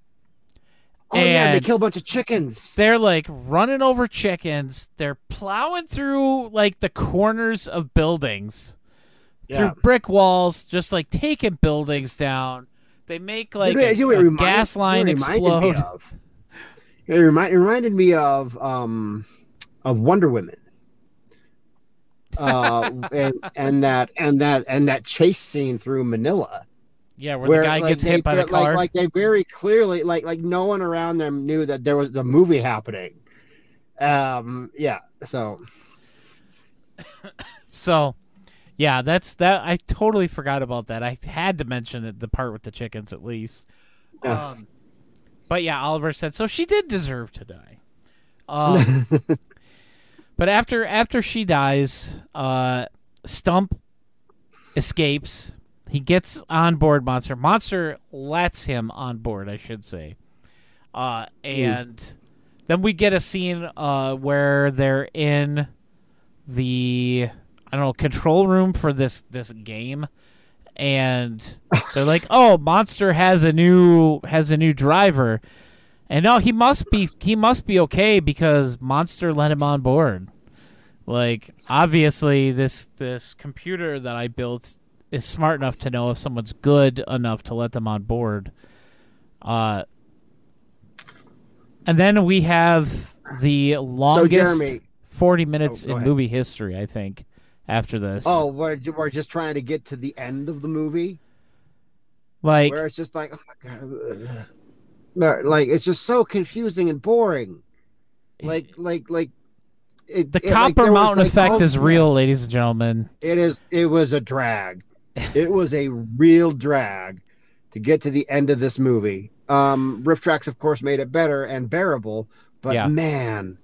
Oh yeah, they kill a bunch of chickens. They're like running over chickens. They're plowing through like the corners of buildings, Yeah. through brick walls, just like taking buildings down. They make like You know- a, you it a reminded- gas you know what line it reminded me explode. of? It, remind, it reminded me of um of Wonder Woman. Uh, <laughs> and and that and that and that chase scene through Manila, Yeah, where, where the guy like, gets they, hit by the like, car. like they very clearly like like no one around them knew that there was a movie happening. Um, yeah. So <coughs> So, yeah, that's that. I totally forgot about that. I had to mention it, the part with the chickens at least. Um, but yeah, Oliver said so. She did deserve to die. Um, <laughs> but after after she dies, uh, Stump escapes. He gets on board Monster. Monster lets him on board, I should say. Uh, and then we get a scene uh, where they're in the I don't know control room for this this game, and they're like, "Oh, Monster has a new has a new driver," and no, he must be he must be okay because Monster let him on board. Like obviously, this this computer that I built is smart enough to know if someone's good enough to let them on board. Uh, and then we have the longest Jeremy- 40 minutes Oh, in ahead. movie history, I think, after this. oh, we're we're just trying to get to the end of the movie. like where it's just like, oh my god, like it's just so confusing and boring. Like, like, like it, the it- like, Copper was, Mountain like, effect all- is real, ladies and gentlemen. It is. It was a drag. <laughs> it was a real drag to get to the end of this movie. Um, RiffTrax, of course, made it better and bearable, but Yeah. man,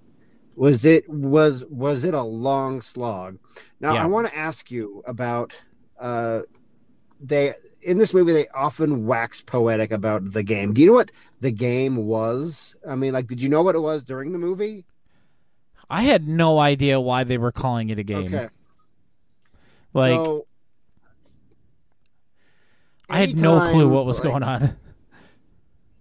was it was was it a long slog? Now Yeah. I want to ask you about uh, they in this movie they often wax poetic about the game. Do you know what the game was? I mean, like, did you know what it was during the movie? I had no idea why they were calling it a game. Okay, Like so, I had no clue what was like, going on. <laughs>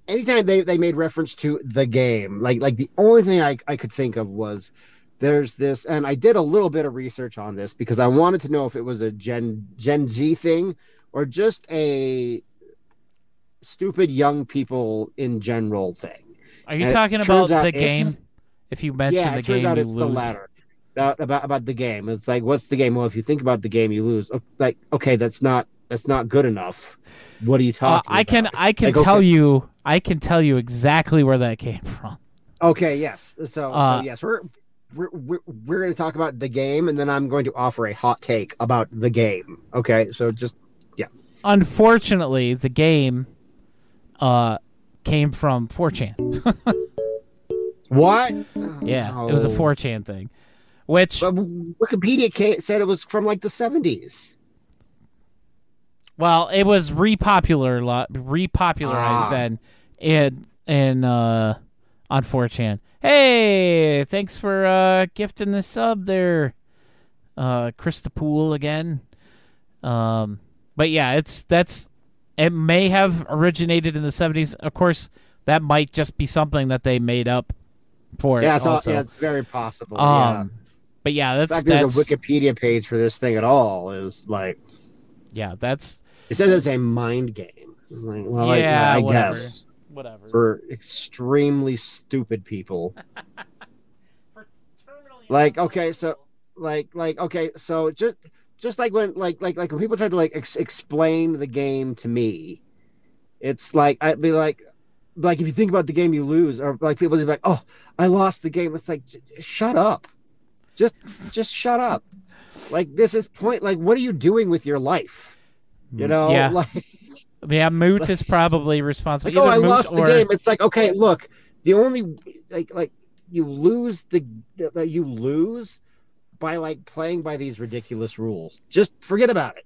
anytime they, they made reference to the game, like like the only thing I, I could think of was there's this, and I did a little bit of research on this because I wanted to know if it was a Gen Gen Z thing or just a stupid young people in general thing. Are you and talking about the game? If you mention yeah, the game, out it's lose. the latter. About, about about the game. It's like, what's the game? Well, if you think about the game, you lose. Oh, Like, okay, that's not that's not good enough. What are you Uh, talking? I can about? I can Like, tell okay. you I can tell you exactly where that came <laughs> from. Okay, yes. So, Uh, so yes, we're we're we're, we're going to talk about the game, and then I'm going to offer a hot take about the game. Okay, so just yeah. Unfortunately, the game uh came from 4chan. <laughs> what? yeah, it was a No. 4chan thing. Which But Wikipedia said it was from like the 70s. Well, it was repopular repopularized Ah. then in in uh on 4chan. Hey, thanks for uh gifting the sub there. Uh the Pool again. Um but yeah, it's that's it may have originated in the 70s. Of course, that might just be something that they made up for Yeah, it it's, all, yeah, it's very possible. um but yeah, yeah. that's The fact that's there's a Wikipedia page for this thing at all is like yeah, that's it says it's a mind game. Like, well, Yeah, I whatever. guess whatever. for extremely stupid people. <laughs> like okay so like like okay so just just like when like like like when people try to like ex- explain the game to me it's like i'd be like like if you think about the game you lose or like people be like oh i lost the game it's like j- shut up just just shut up like this is point like what are you doing with your life you know Yeah. <laughs> like Yeah, Moot is probably responsible. like oh i Moot lost the game it's like okay look the only like like you lose the, you lose by like playing by these ridiculous rules. Just forget about it.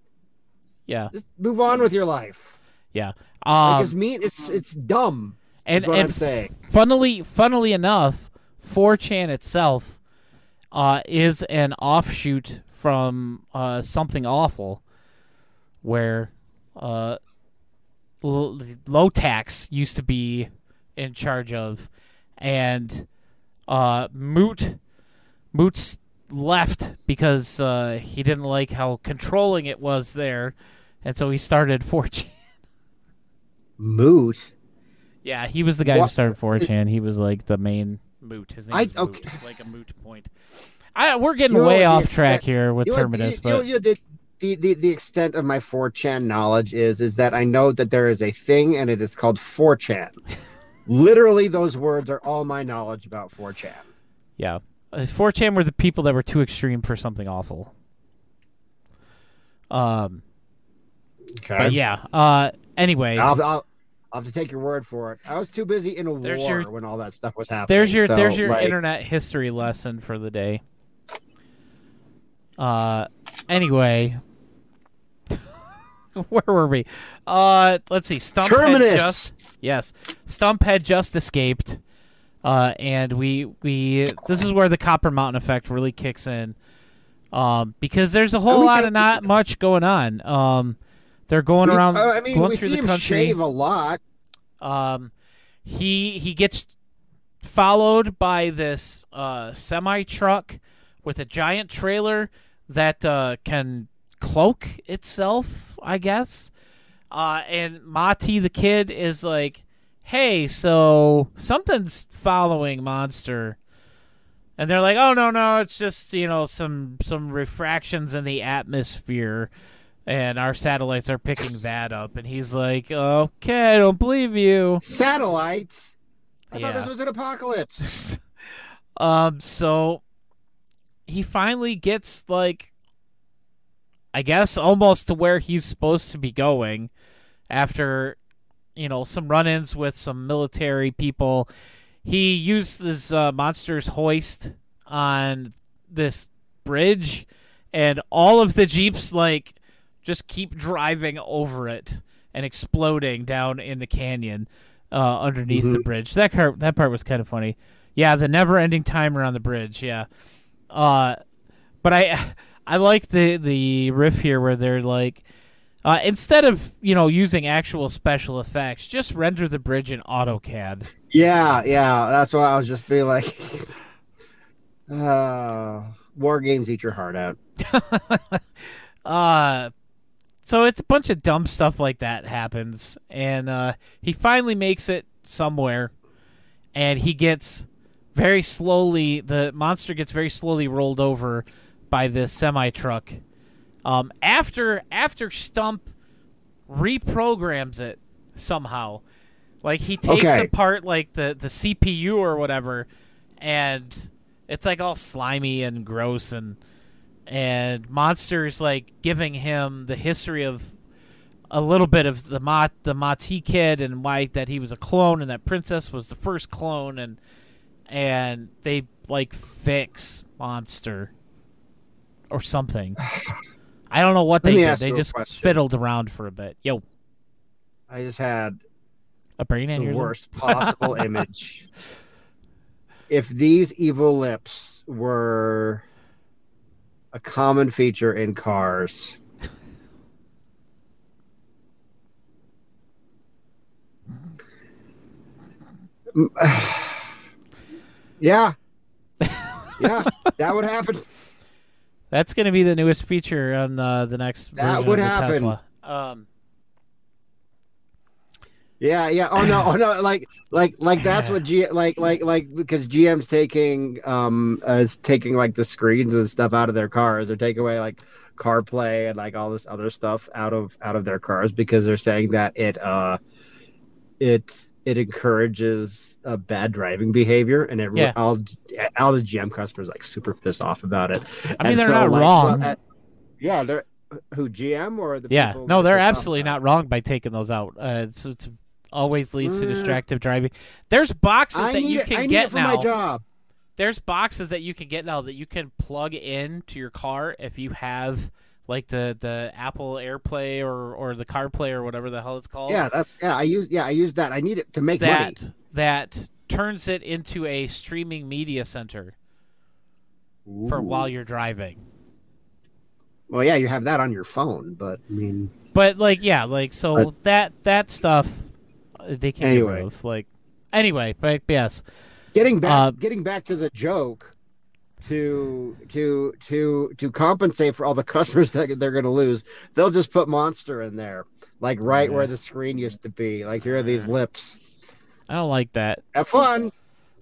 Yeah, Just move on with your life. yeah. Like Um, it's mean. It's it's dumb. and what and I'm saying. funnily, funnily enough, 4chan itself uh, is an offshoot from uh, something awful, where uh, L- Lowtax used to be in charge of, and uh, Moot Moot's left because uh, he didn't like how controlling it was there, and so he started <laughs> 4chan. Moot. Yeah, he was the guy who started 4chan. He was like the main moot. His name I- is Moot, okay. like a moot point. I, we're getting You know, way off track here with Terminus, know, but you know, the, the, the, the extent of my 4chan knowledge is is that I know that there is a thing and it is called 4chan. Literally, those words are all my knowledge about 4chan. yeah, uh, 4chan were the people that were too extreme for something awful. Um, Okay. but yeah. Uh, anyway, I'll, I'll, I'll have to take your word for it. I was too busy in a There's war your- when all that stuff was happening. there's your so, there's your like, internet history lesson for the day. Uh, anyway. <laughs> Where were we? Uh, let's see. Stump had Terminus. just Yes, Stump had just escaped, uh, and we we this is where the Copper Mountain effect really kicks in, um, because there's a whole lot of not much going on. Um, they're going we- around, uh, I mean, we see him country. shave a lot. Um, he he gets followed by this uh, semi truck with a giant trailer that uh, can cloak itself, I guess. Uh, and Mati the kid is like, "Hey, so something's following Monster." And they're like, "Oh no, no, it's just you know some some refractions in the atmosphere." and our satellites are picking <laughs> that up. And he's like, "Okay, I don't believe you." Satellites. I thought this was an apocalypse. <laughs> Um, so he finally gets like, I guess, almost to where he's supposed to be going, after you know some run-ins with some military people. He uses uh, monsters hoist on this bridge, and all of the jeeps like just keep driving over it and exploding down in the canyon uh, underneath the bridge. That part, that part was kind of funny. Yeah, the never-ending timer on the bridge. Yeah, uh, but I, I like the the riff here where they're like, uh, instead of you know using actual special effects, just render the bridge in AutoCAD. yeah, yeah. That's why I was just being like, <laughs> uh, war games eat your heart out. <laughs> Uh, so it's a bunch of dumb stuff like that happens, and uh, he finally makes it somewhere, and he gets very slowly. The monster gets very slowly rolled over by this semi truck. Um, after after Stump reprograms it somehow, like he takes Okay. apart like the the CPU or whatever, and it's like all slimy and gross and and monsters like giving him the history of a little bit of the Mot the Mati kid and why that he was a clone and that princess was the first clone and and they like fix monster or something. I don't know what Let they did. They just fiddled around for a bit. Yo, I just had a brain the aneurysm. worst <laughs> possible image. If these evil lips were a common feature in cars, <sighs> yeah, <laughs> yeah, that would happen. That's going to be the newest feature on uh, the next That version would of the happen. Tesla. Um, Yeah, yeah. Oh no, oh no. Like, like, like that's what G like, like, like because GM's taking um uh, is taking like the screens and stuff out of their cars. They're taking away like CarPlay and like all this other stuff out of out of their cars because they're saying that it uh it it encourages uh, bad driving behavior and it Yeah. all all the GM customers like super pissed off about it. I mean, And they're so, not like, wrong. well, uh, yeah, they're who GM or the yeah, people no, they're absolutely not wrong by taking those out. Uh, it's, it's always leads to Uh, distracted driving. There's boxes I that need you it. can I need get it for now. my job. there's boxes that you can get now that you can plug in to your car if you have like the the Apple AirPlay or or the CarPlay or whatever the hell it's called. Yeah, that's yeah. I use yeah. I use that. I need it to make that money. that turns it into a streaming media center for while you're driving. Well, yeah, you have that on your phone, but I mean, But like yeah, like so But- that that stuff uh, they can Anyway. get rid of. Like anyway, but yes. getting back Uh, getting back to the joke to to to to compensate for all the <laughs> customers that they're going to lose they'll just put monster in there like right where the screen used to be like here are these lips I don't like that. have fun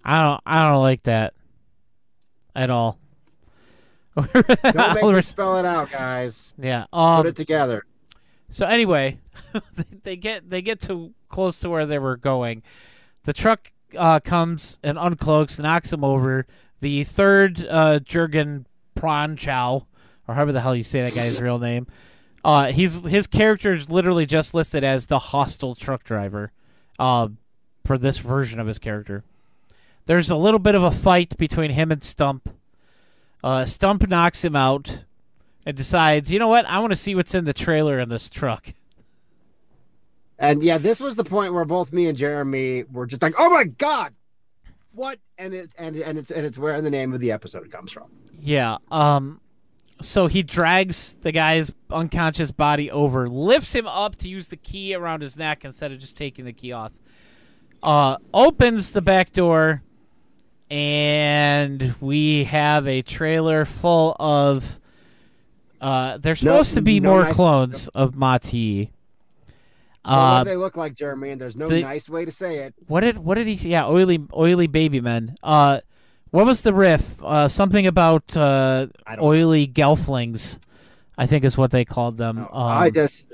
I don't I don't like that at all. <laughs> don't make me spell it out guys yeah. put Um it together So anyway, <laughs> they- they get they get to close to where they were going. The truck uh, comes and uncloaks, knocks him over. The third uh, Jürgen Prochnow, or however the hell you say that guy's <laughs> real name, uh, he's his character is literally just listed as the hostile truck driver, uh, for this version of his character. There's a little bit of a fight between him and Stump. Uh, Stump knocks him out and decides, you know what? I want to see what's in the trailer in this truck. and yeah this was the point where both me and jeremy were just like oh my god what and it's and, and it's and it's where the name of the episode comes from Yeah. Um. So he drags the guy's unconscious body over, lifts him up to use the key around his neck instead of just taking the key off. Uh, opens the back door, and we have a trailer full of. Uh, there's No- supposed to be no more nice- clones of Mati. Uh, they look like jeremy and there's no they- nice way to say it What did what did he? Yeah, oily oily baby men. Uh, what was the riff? Uh, something about uh, I oily gelflings. I think is what they called them. No, Um, I just,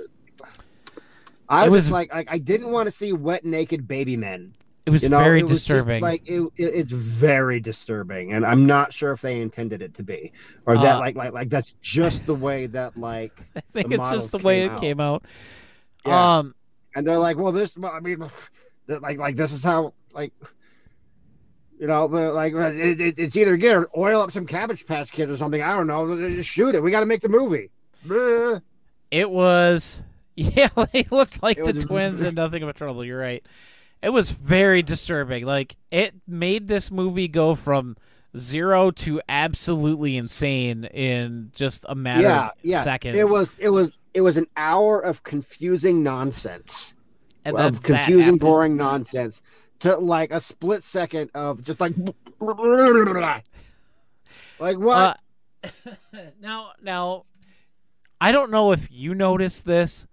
I was, was- like, like, I didn't want to see wet naked baby men. it was You know, very it was disturbing. like it, it, it's very disturbing, and I'm not sure if they intended it to be, or that Uh, like, like, like that's just the way that like, <laughs> I think the it's just the way it out. came out. Yeah. Um, and they're like, well, this, I mean, <laughs> like, like this is how, like, you know, but like it, it, it's either get or oil up some Cabbage Patch Kid or something. I don't know. Just shoot it. We got to make the movie. It was <laughs> yeah, they looked like It the was <laughs> twins and nothing but trouble. You're right. It was very disturbing. Like it made this movie go from zero to absolutely insane in just a matter Yeah, of yeah. seconds. It was, it was, it was an hour of confusing nonsense. and of confusing, boring nonsense to like a split second of just like like what? Uh, <laughs> now, now, I don't know if you noticed this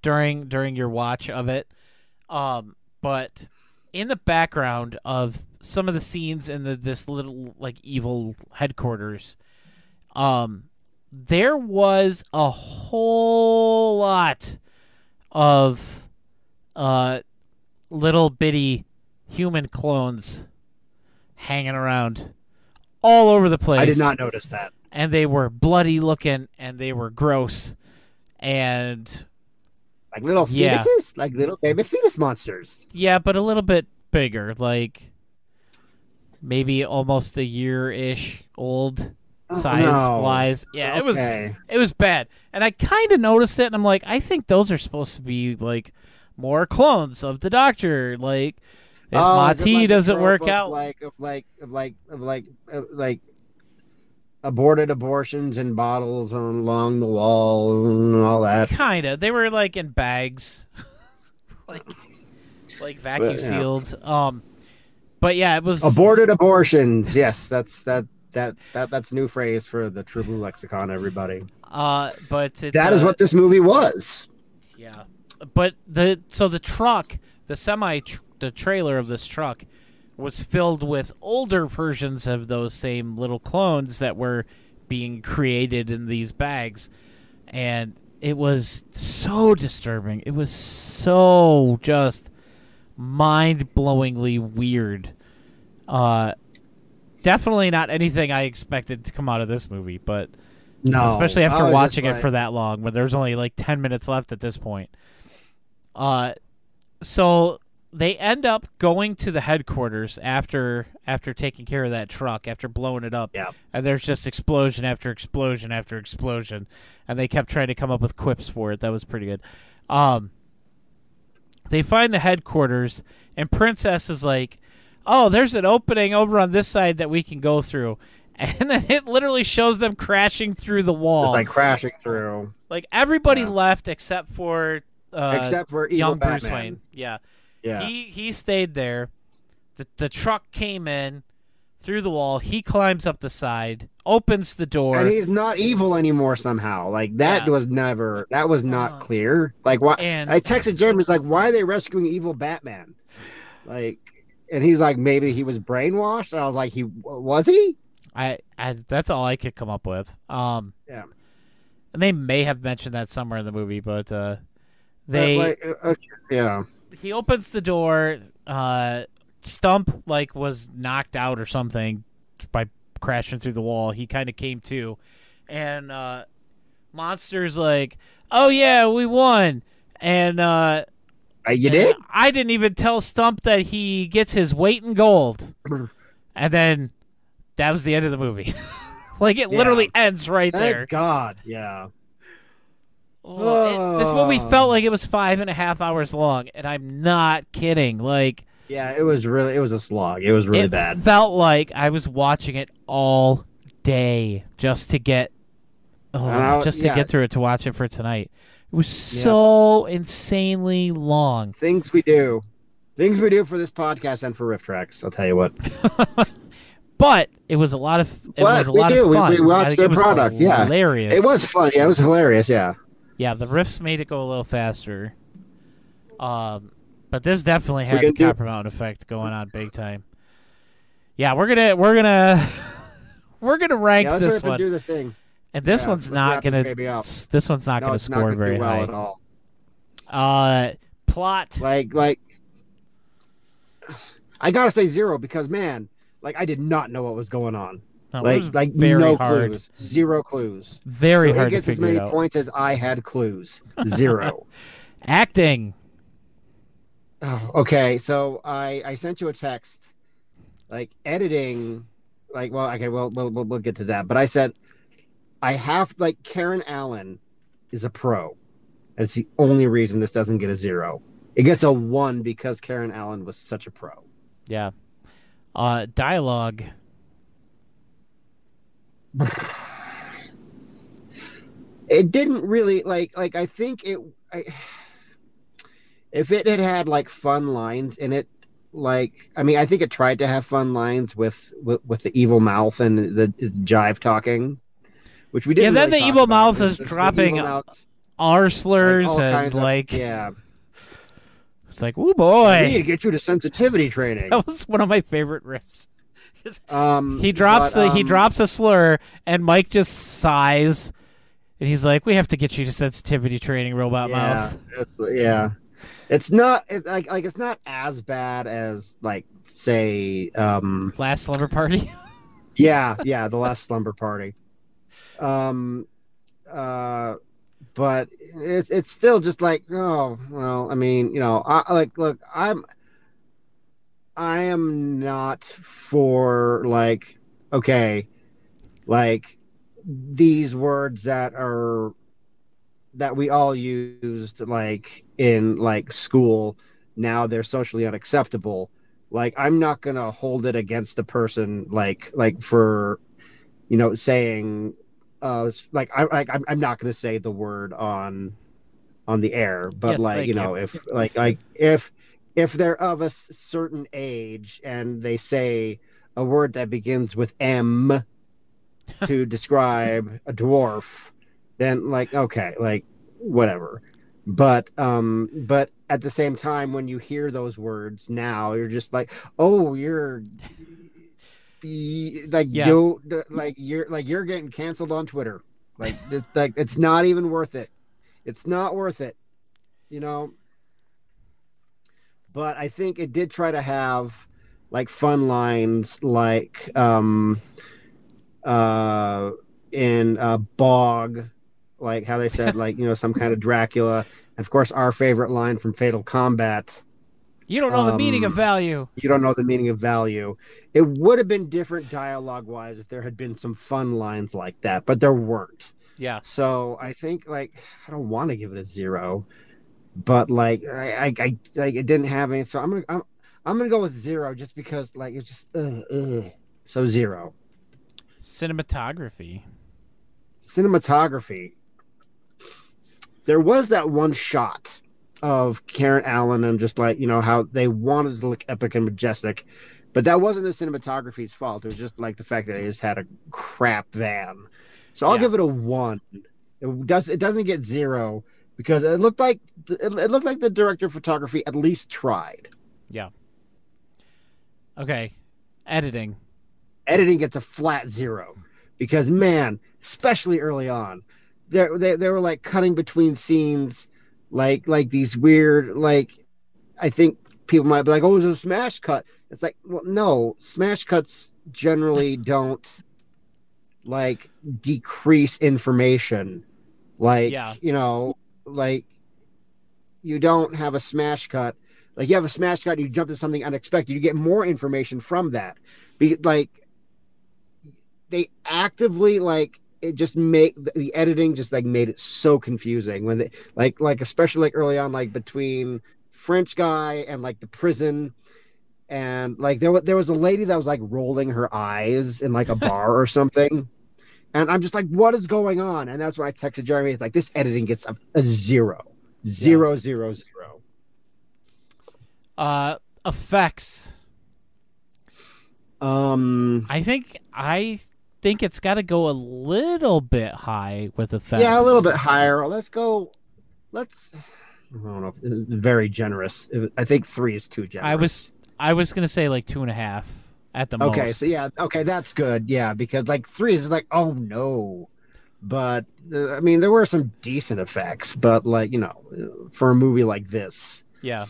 during during your watch of it, um, but in the background of some of the scenes in the this little like evil headquarters, um, there was a whole lot of uh little bitty human clones hanging around all over the place I did not notice that. and they were bloody looking and they were gross and Like little Yeah. fetuses, like little baby fetus monsters. yeah but a little bit bigger like maybe almost a year ish old size no. wise yeah it was it was bad and i kind of noticed it and i'm like i think those are supposed to be like more clones of the doctor like if Oh, mati like doesn't work out like of like of like of like of like aborted abortions in bottles on along the wall and all that. kind of they were like in bags <laughs> like like vacuum yeah. sealed um but yeah it was Aborted abortions. Yes, that's that that that that's new phrase for the True Blue lexicon. Everybody. uh but That is uh, what this movie was. yeah but the so the truck the semi tr- the trailer of this truck was filled with older versions of those same little clones that were being created in these bags and it was so disturbing it was so just mind-blowingly weird uh definitely not anything i expected to come out of this movie but No, especially after watching just it for that long when there's only like 10 minutes left at this point. Uh so they end up going to the headquarters after after taking care of that truck after blowing it up. Yeah. and there's just explosion after explosion after explosion. And they kept trying to come up with quips for it. That was pretty good. Um they find the headquarters and princess is like oh there's an opening over on this side that we can go through <laughs> and then it literally shows them crashing through the wall It's like crashing through, like everybody Yeah. left except for uh, except for evil young Batman. Bruce Wayne. Yeah. Yeah. He he stayed there. The the truck came in through the wall. He climbs up the side, opens the door. and he's not evil anymore somehow. Like that Yeah. was never that was not Uh, clear. Like why and- I texted Jeremy was like, why are they rescuing evil Batman? Like and he's like, maybe he was brainwashed. And I was like, he was he? I, I that's all I could come up with. Um Yeah. and they may have mentioned that somewhere in the movie, but uh they But, like, uh, okay, yeah. he opens the door, uh Stump like was knocked out or something by crashing through the wall. He kind of came to and uh Monster's like, "Oh yeah, we won." And uh Uh, Uh, you and did? I didn't even tell Stump that he gets his weight in gold. <clears throat> and then that was the end of the movie. <laughs> like it Yeah. literally ends right Thank there. God. Yeah. Oh, it- this movie Oh. felt like it was five and a half hours long, and I'm not kidding. Like Yeah, it was really it was a slog. It was really it bad. felt like I was watching it all day just to get, oh, just to yeah. get through it to watch it for tonight. It was so insanely long. Things we do. Things we do for this podcast and for RiffTrax. I'll tell you what. <laughs> But it was a lot of it What? was a We lot do. of We- fun. we I watched their it was product, yeah. hilarious. It was funny. It was hilarious. Yeah. Yeah, the riffs made it go a little faster. Um, but this definitely had the do- Copper Mountain effect going on big time. Yeah, we're gonna we're gonna <laughs> we're gonna rank Yeah, this hurry up and one, do the thing. And this yeah, one's not gonna baby up. s- this one's not no, gonna score not gonna very well high. at all. Uh, plot. Like, like, I gotta say zero because man, like, I did not know what was going on. No, like, like no hard, clues, zero clues. very so hard it gets to as many points as I had clues. Zero. <laughs> Acting. oh, okay, so I I sent you a text, like editing, like well, okay, well, we'll we'll, we'll get to that. But I said I have like Karen Allen is a pro. And it's the only reason this doesn't get a zero. It gets a one because Karen Allen was such a pro. Yeah. Uh, dialogue. <sighs> it didn't really like like I think it I <sighs> if it had had like fun lines in it like I mean I think it tried to have fun lines with with, with the evil mouth and the, the jive talking which we didn't Yeah, then really the talk evil about. mouth is dropping R slurs all and kinds of- like yeah it's like, oh boy. we need to get you to sensitivity training That was one of my favorite riffs. um He drops but, the he um, drops a slur and Mike just sighs and he's like, "We have to get you to sensitivity training, robot yeah mouth." it's yeah it's not it, like like it's not as bad as like say um Last slumber party. <laughs> yeah yeah the last slumber party um uh but it's it's still just like oh well i mean you know i like look i'm i am not for like okay like these words that are that we all used like in like school now they're socially unacceptable. Like i'm not gonna hold it against the person like like for you know saying uh like i like i'm, I'm not gonna say the word on on the air but Yes, like you know you. if like like if if they're of a certain age and they say a word that begins with m <laughs> to describe a dwarf then like okay like whatever but um but at the same time when you hear those words now you're just like oh you're like Yeah. do like you're like you're getting canceled on twitter. Like <laughs> it, like it's not even worth it. It's not worth it you know? But i think it did try to have like fun lines like um uh in uh bog like how they said like you know some kind of dracula. And of course our favorite line from fatal combat You don't know the meaning of Um, value. you don't know the meaning of value. It would have been different dialogue wise if there had been some fun lines like that, but there weren't. Yeah. So I think like I don't want to give it a zero, but like I I, I like it didn't have any. So I'm gonna I'm, I'm gonna go with zero just because like it's just ugh, ugh. so zero. Cinematography. Cinematography. There was that one shot of Karen Allen and just like you know how they wanted to look epic and majestic, but that wasn't the cinematography's fault. It was just like the fact that they just had a crap van. So I'll Yeah. give it a one. It does. It doesn't get zero because it looked like it, it looked like the director of photography at least tried. Yeah. Okay. Editing. editing gets a flat zero because man, especially early on, they they they were like cutting between scenes, like like these weird like, I think people might be like, oh, it's a smash cut. It's like, well, no, smash cuts generally <laughs> don't like decrease information, like Yeah. you know, like you don't have a smash cut. Like you have a smash cut, and you jump to something unexpected. You get more information from that. Be, like they actively like it just make the, editing just like made it so confusing when they like like especially like early on like between French guy and like the prison. And like there was there was a lady that was like rolling her eyes in like a <laughs> bar or something. And I'm just like what is going on? And that's when I texted Jeremy. It's like this editing gets a, a zero. Zero zero zero. Uh, effects. um. I think I think it's got to go a little bit high with effects. Yeah, a little bit higher. Let's go. Let's. I don't know. Very generous. I think three is too generous. I was I was gonna say like two and a half at the most. okay. So yeah, okay, that's good. Yeah, because like three is like, oh no. But uh, I mean, there were some decent effects, but like you know, for a movie like this, Yeah.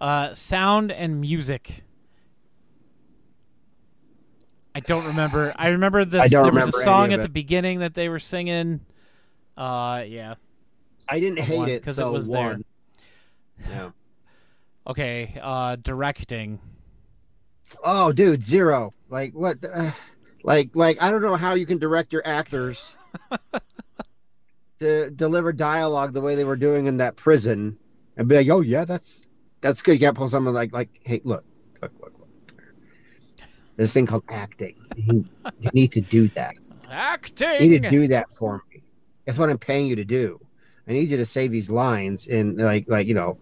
Uh, sound and music. I don't remember. I remember this. I don't there remember was a song of at the beginning that they were singing. Uh, yeah. I didn't hate One, it. 'cause it So was there. one. Yeah. <sighs> Okay. Uh, directing. Oh, dude, zero. Like what? the- Uh, like, like I don't know how you can direct your actors <laughs> to deliver dialogue the way they were doing in that prison, and be like, "Oh yeah, that's that's good." You can't pull something like, like, "Hey, look." This thing called acting. You, you need to do that. Acting. You need to do that for me. That's what I'm paying you to do. I need you to say these lines in like, like you know,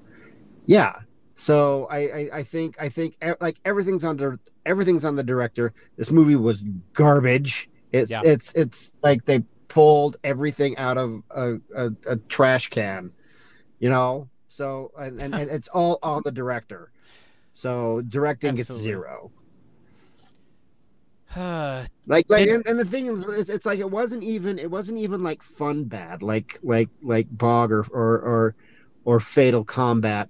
yeah. So I, I, I think, I think, like everything's under, everything's on the director. This movie was garbage. It's, Yeah. it's, it's like they pulled everything out of a, a, a trash can, you know. So and, and, and it's all on the director. So directing gets zero. Uh, <sighs> like like and, and the thing is it's, it's like it wasn't even it wasn't even like fun bad like like like bog or or or, or fatal combat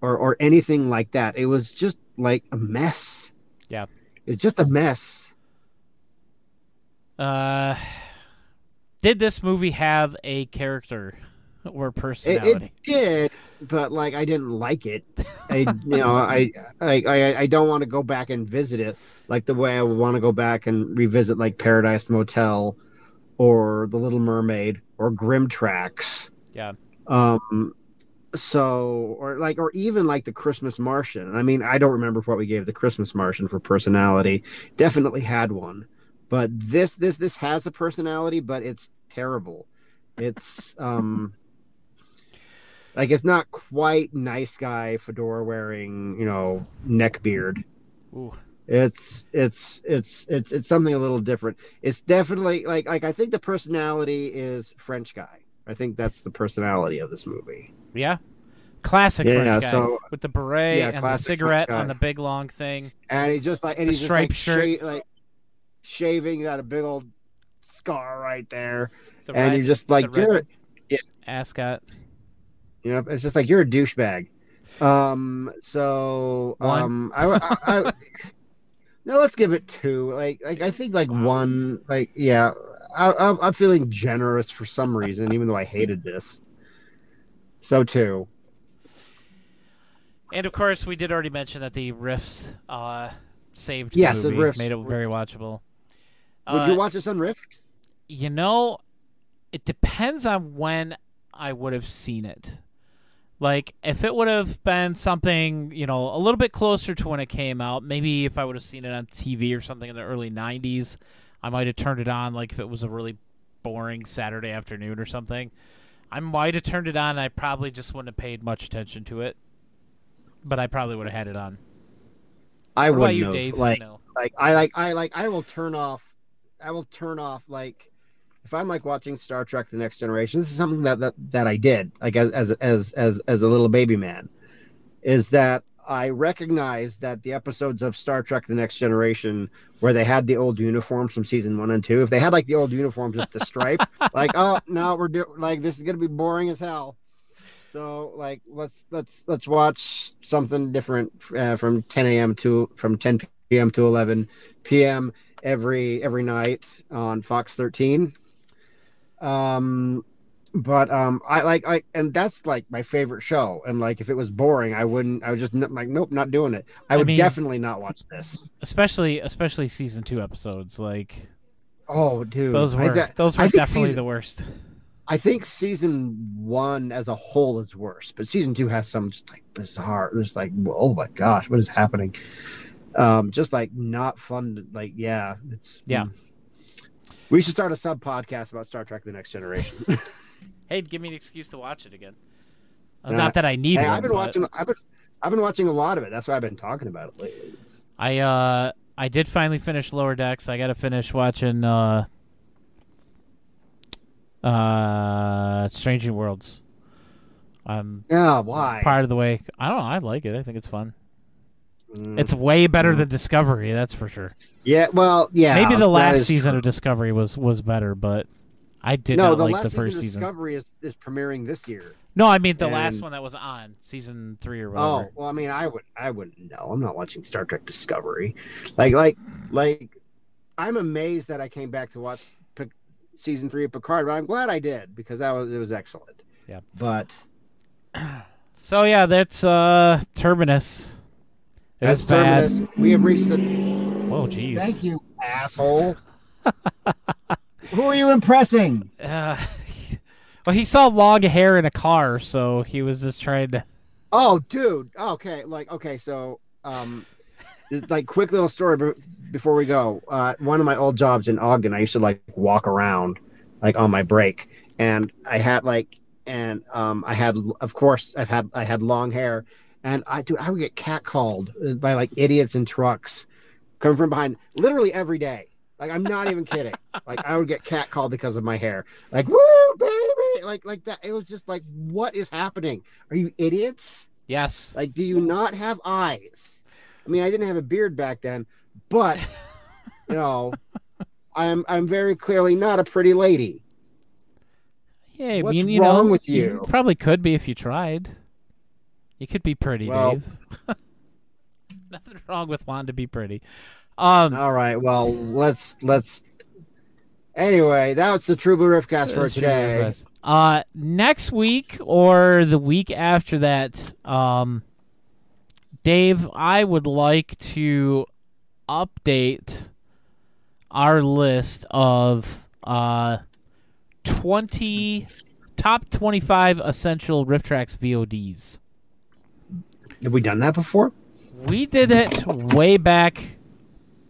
or or anything like that. It was just like a mess. Yeah. it's just a mess. Uh, <sighs> did this movie have a character or it, personality? it did but like i didn't like it. I you know i i i, I don't want to go back and visit it like the way i would want to go back and revisit like paradise motel or the little mermaid or grim tracks. Yeah. um so or like or even like the christmas martian. I mean i don't remember what we gave the christmas martian for personality. Definitely had one. But this this this has a personality but it's terrible. It's um like it's not quite nice guy fedora wearing you know neck beard Ooh. it's it's it's it's it's something a little different it's definitely like like i think the personality is french guy i think that's the personality of this movie Yeah. Classic Yeah, French guy so- with the beret Yeah, and the cigarette on the big long thing. and he just like and The he's just like, shirt. sha- like shaving got a big old scar right there The and red- you're just like you're ascot. You know it's just like you're a douchebag um so One. um I, I, I <laughs> no let's give it two like like i think like one like yeah I, I'm, I'm feeling generous for some reason even though i hated this so two And of course, we did already mention that the riffs uh, saved Yes, the the riffs- made it very watchable. Would Uh, you watch this on Rift? You know, it depends on when I would have seen it. Like, if it would have been something, you know, a little bit closer to when it came out, maybe if I would have seen it on TV or something in the early 90s, I might have turned it on, like if it was a really boring Saturday afternoon or something. I might have turned it on, I probably just wouldn't have paid much attention to it. But I probably would have had it on. I What wouldn't you, have. Dave? Like, No. like I like I like I will turn off. I will turn off like if I'm like watching Star Trek: The Next Generation. This is something that that, that I did like as as as as as a little baby man. Is that I recognize that the episodes of Star Trek: The Next Generation where they had the old uniforms from season one and two, if they had like the old uniforms with the stripe, <laughs> like oh no, we're do- like this is gonna be boring as hell. So like let's let's let's watch something different uh, from 10 a.m. to from 10 p.m. to 11 p.m. every every night on Fox 13. Um, but um, I like I and that's like my favorite show. And like if it was boring, I wouldn't. I was just like, nope, not doing it. I I would mean- definitely not watch this. Especially especially season 2 episodes like Oh, dude, those were th- those were definitely season- the worst. I think season one as a whole is worse, but season two has some just like bizarre. There's like, oh my gosh, what is happening? Um, just like not fun. Like, yeah, it's Yeah. We should start a sub podcast about Star Trek: The Next Generation. <laughs> Hey, give me an excuse to watch it again. Uh, Nah. Not that I need hey, one. I've been but watching. I've been. I've been watching a lot of it. That's why I've been talking about it lately. I uh I did finally finish Lower Decks. I got to finish watching uh uh Strange New Worlds. I'm Yeah, why? part of the way. I don't know. I like it. I think it's fun. Mm. It's way better than Discovery. That's for sure. Yeah, well, yeah. Maybe the last season true. of Discovery was was better, but I did no, not the like last the season first of season. Discovery is, is premiering this year. No, I mean the last one that was on season three or whatever. Oh well, I mean, I would, I wouldn't know. I'm not watching Star Trek Discovery. Like, like, like, I'm amazed that I came back to watch P- season three of Picard, but I'm glad I did because that was it was excellent. Yeah. But <clears throat> So yeah, that's uh Terminus. It bad. terminus, we have reached the. Whoa, jeez. Thank you, asshole. <laughs> Who are you impressing? Uh, <laughs> well, he saw long hair in a car, so he was just trying to. Oh, dude. Okay, like okay, so um, like quick little story be- before we go. Uh, one of my old jobs in Ogden, I used to like walk around like on my break, and I had like, and um, I had of course I've had I had long hair, and I dude I would get catcalled by like idiots in trucks coming from behind literally every day. Like I'm not even kidding. <laughs> Like I would get catcalled because of my hair. Like woo baby, like like that. It was just like what is happening? Are you idiots? Yes. Like, do you not have eyes? I mean, I didn't have a beard back then, but <laughs> you know, I'm I'm very clearly not a pretty lady. Yeah, What's mean, you wrong know, with you? Probably could be if you tried. You could be pretty, Well- Dave. <laughs> <laughs> Nothing wrong with wanting to be pretty. Um, All right, well, let's let's. Anyway, that's the True Blue Riffcast for today. Uh, next week or the week after that, um, Dave, I would like to update our list of uh twenty top twenty-five essential RiffTrax VODs. Have we done that before? We did it way back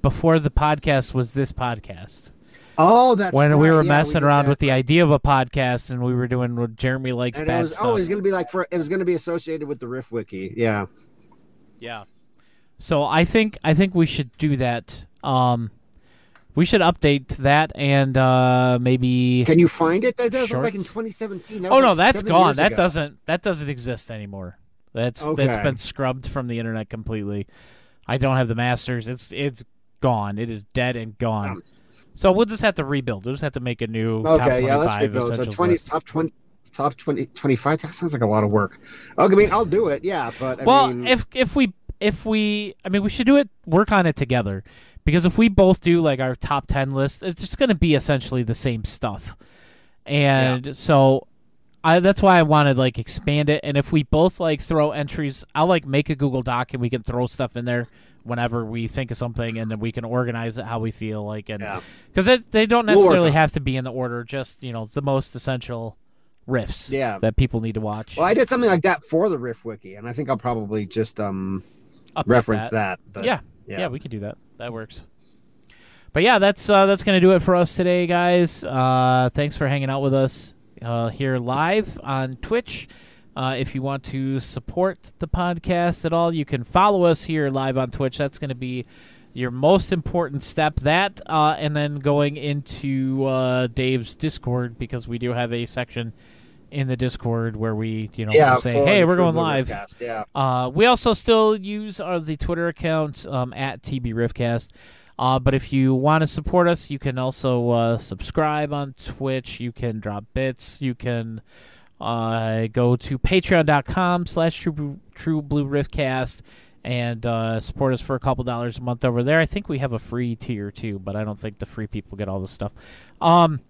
before the podcast was this podcast. Oh, that's when we were Yeah, messing did around that. with the idea of a podcast and we were doing what Jeremy likes And it bad was stuff. oh, it was gonna be like for it was gonna be associated with the Riff Wiki. Yeah. Yeah. So I think I think we should do that. Um, we should update that and uh, maybe. Can you find it? That, that was like in 2017. That oh no, like that's gone. That ago. doesn't that doesn't exist anymore. That's that's Okay. been scrubbed from the internet completely. I don't have the masters. It's it's gone. It is dead and gone. Um, so we'll just have to rebuild. We'll just have to make a new top Okay, yeah, let's 25 rebuild. So 20 list. top 20 top 20 25 that sounds like a lot of work. Okay, I mean, I'll do it. Yeah, but I well, mean, if if we if we, I mean, we should do it. Work on it together, because if we both do like our top ten list, it's just going to be essentially the same stuff. And so, I that's why I wanted like expand it. And if we both like throw entries, I'll like make a Google Doc and we can throw stuff in there whenever we think of something, and then we can organize it how we feel like. And Yeah. because they don't We'll necessarily have to be in the order, just you know the most essential riffs. Yeah. that people need to watch. Well, I did something like that for the Riff Wiki, and I think I'll probably just um Update reference that. but, yeah, yeah. yeah, we could do that. That works. But yeah, that's uh, that's gonna do it for us today, guys. Uh, thanks for hanging out with us uh, here live on Twitch. Uh, if you want to support the podcast at all, you can follow us here live on Twitch. That's going to be your most important step. That uh, and then going into uh, Dave's Discord because we do have a section in the Discord where we, you know, yeah. say, "Hey, we're going live." Riffcast, Yeah. Uh, we also still use uh, the Twitter account um, at TB Riffcast. Uh, but if you want to support us, you can also uh, subscribe on Twitch. You can drop bits. You can uh, go to patreon.com slash true blue riffcast and uh, support us for a couple dollars a month over there. I think we have a free tier too, but I don't think the free people get all this stuff. Um,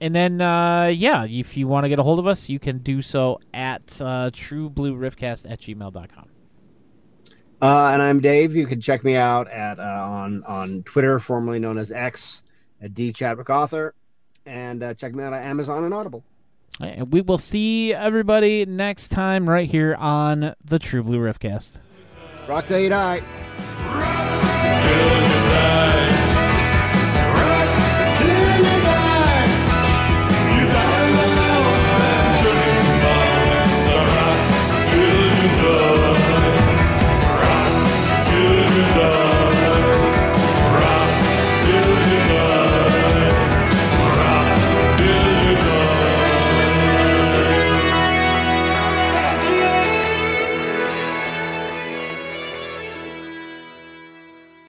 and then, uh, yeah, if you want to get a hold of us, you can do so at uh, trueblueriffcast at gmail.com. Uh, and I'm Dave. You can check me out at uh, on on Twitter, formerly known as X, at D Chadwick Author, and uh, check me out at Amazon and Audible. And we will see everybody next time right here on the True Blue Riffcast. Rock till you die. Rock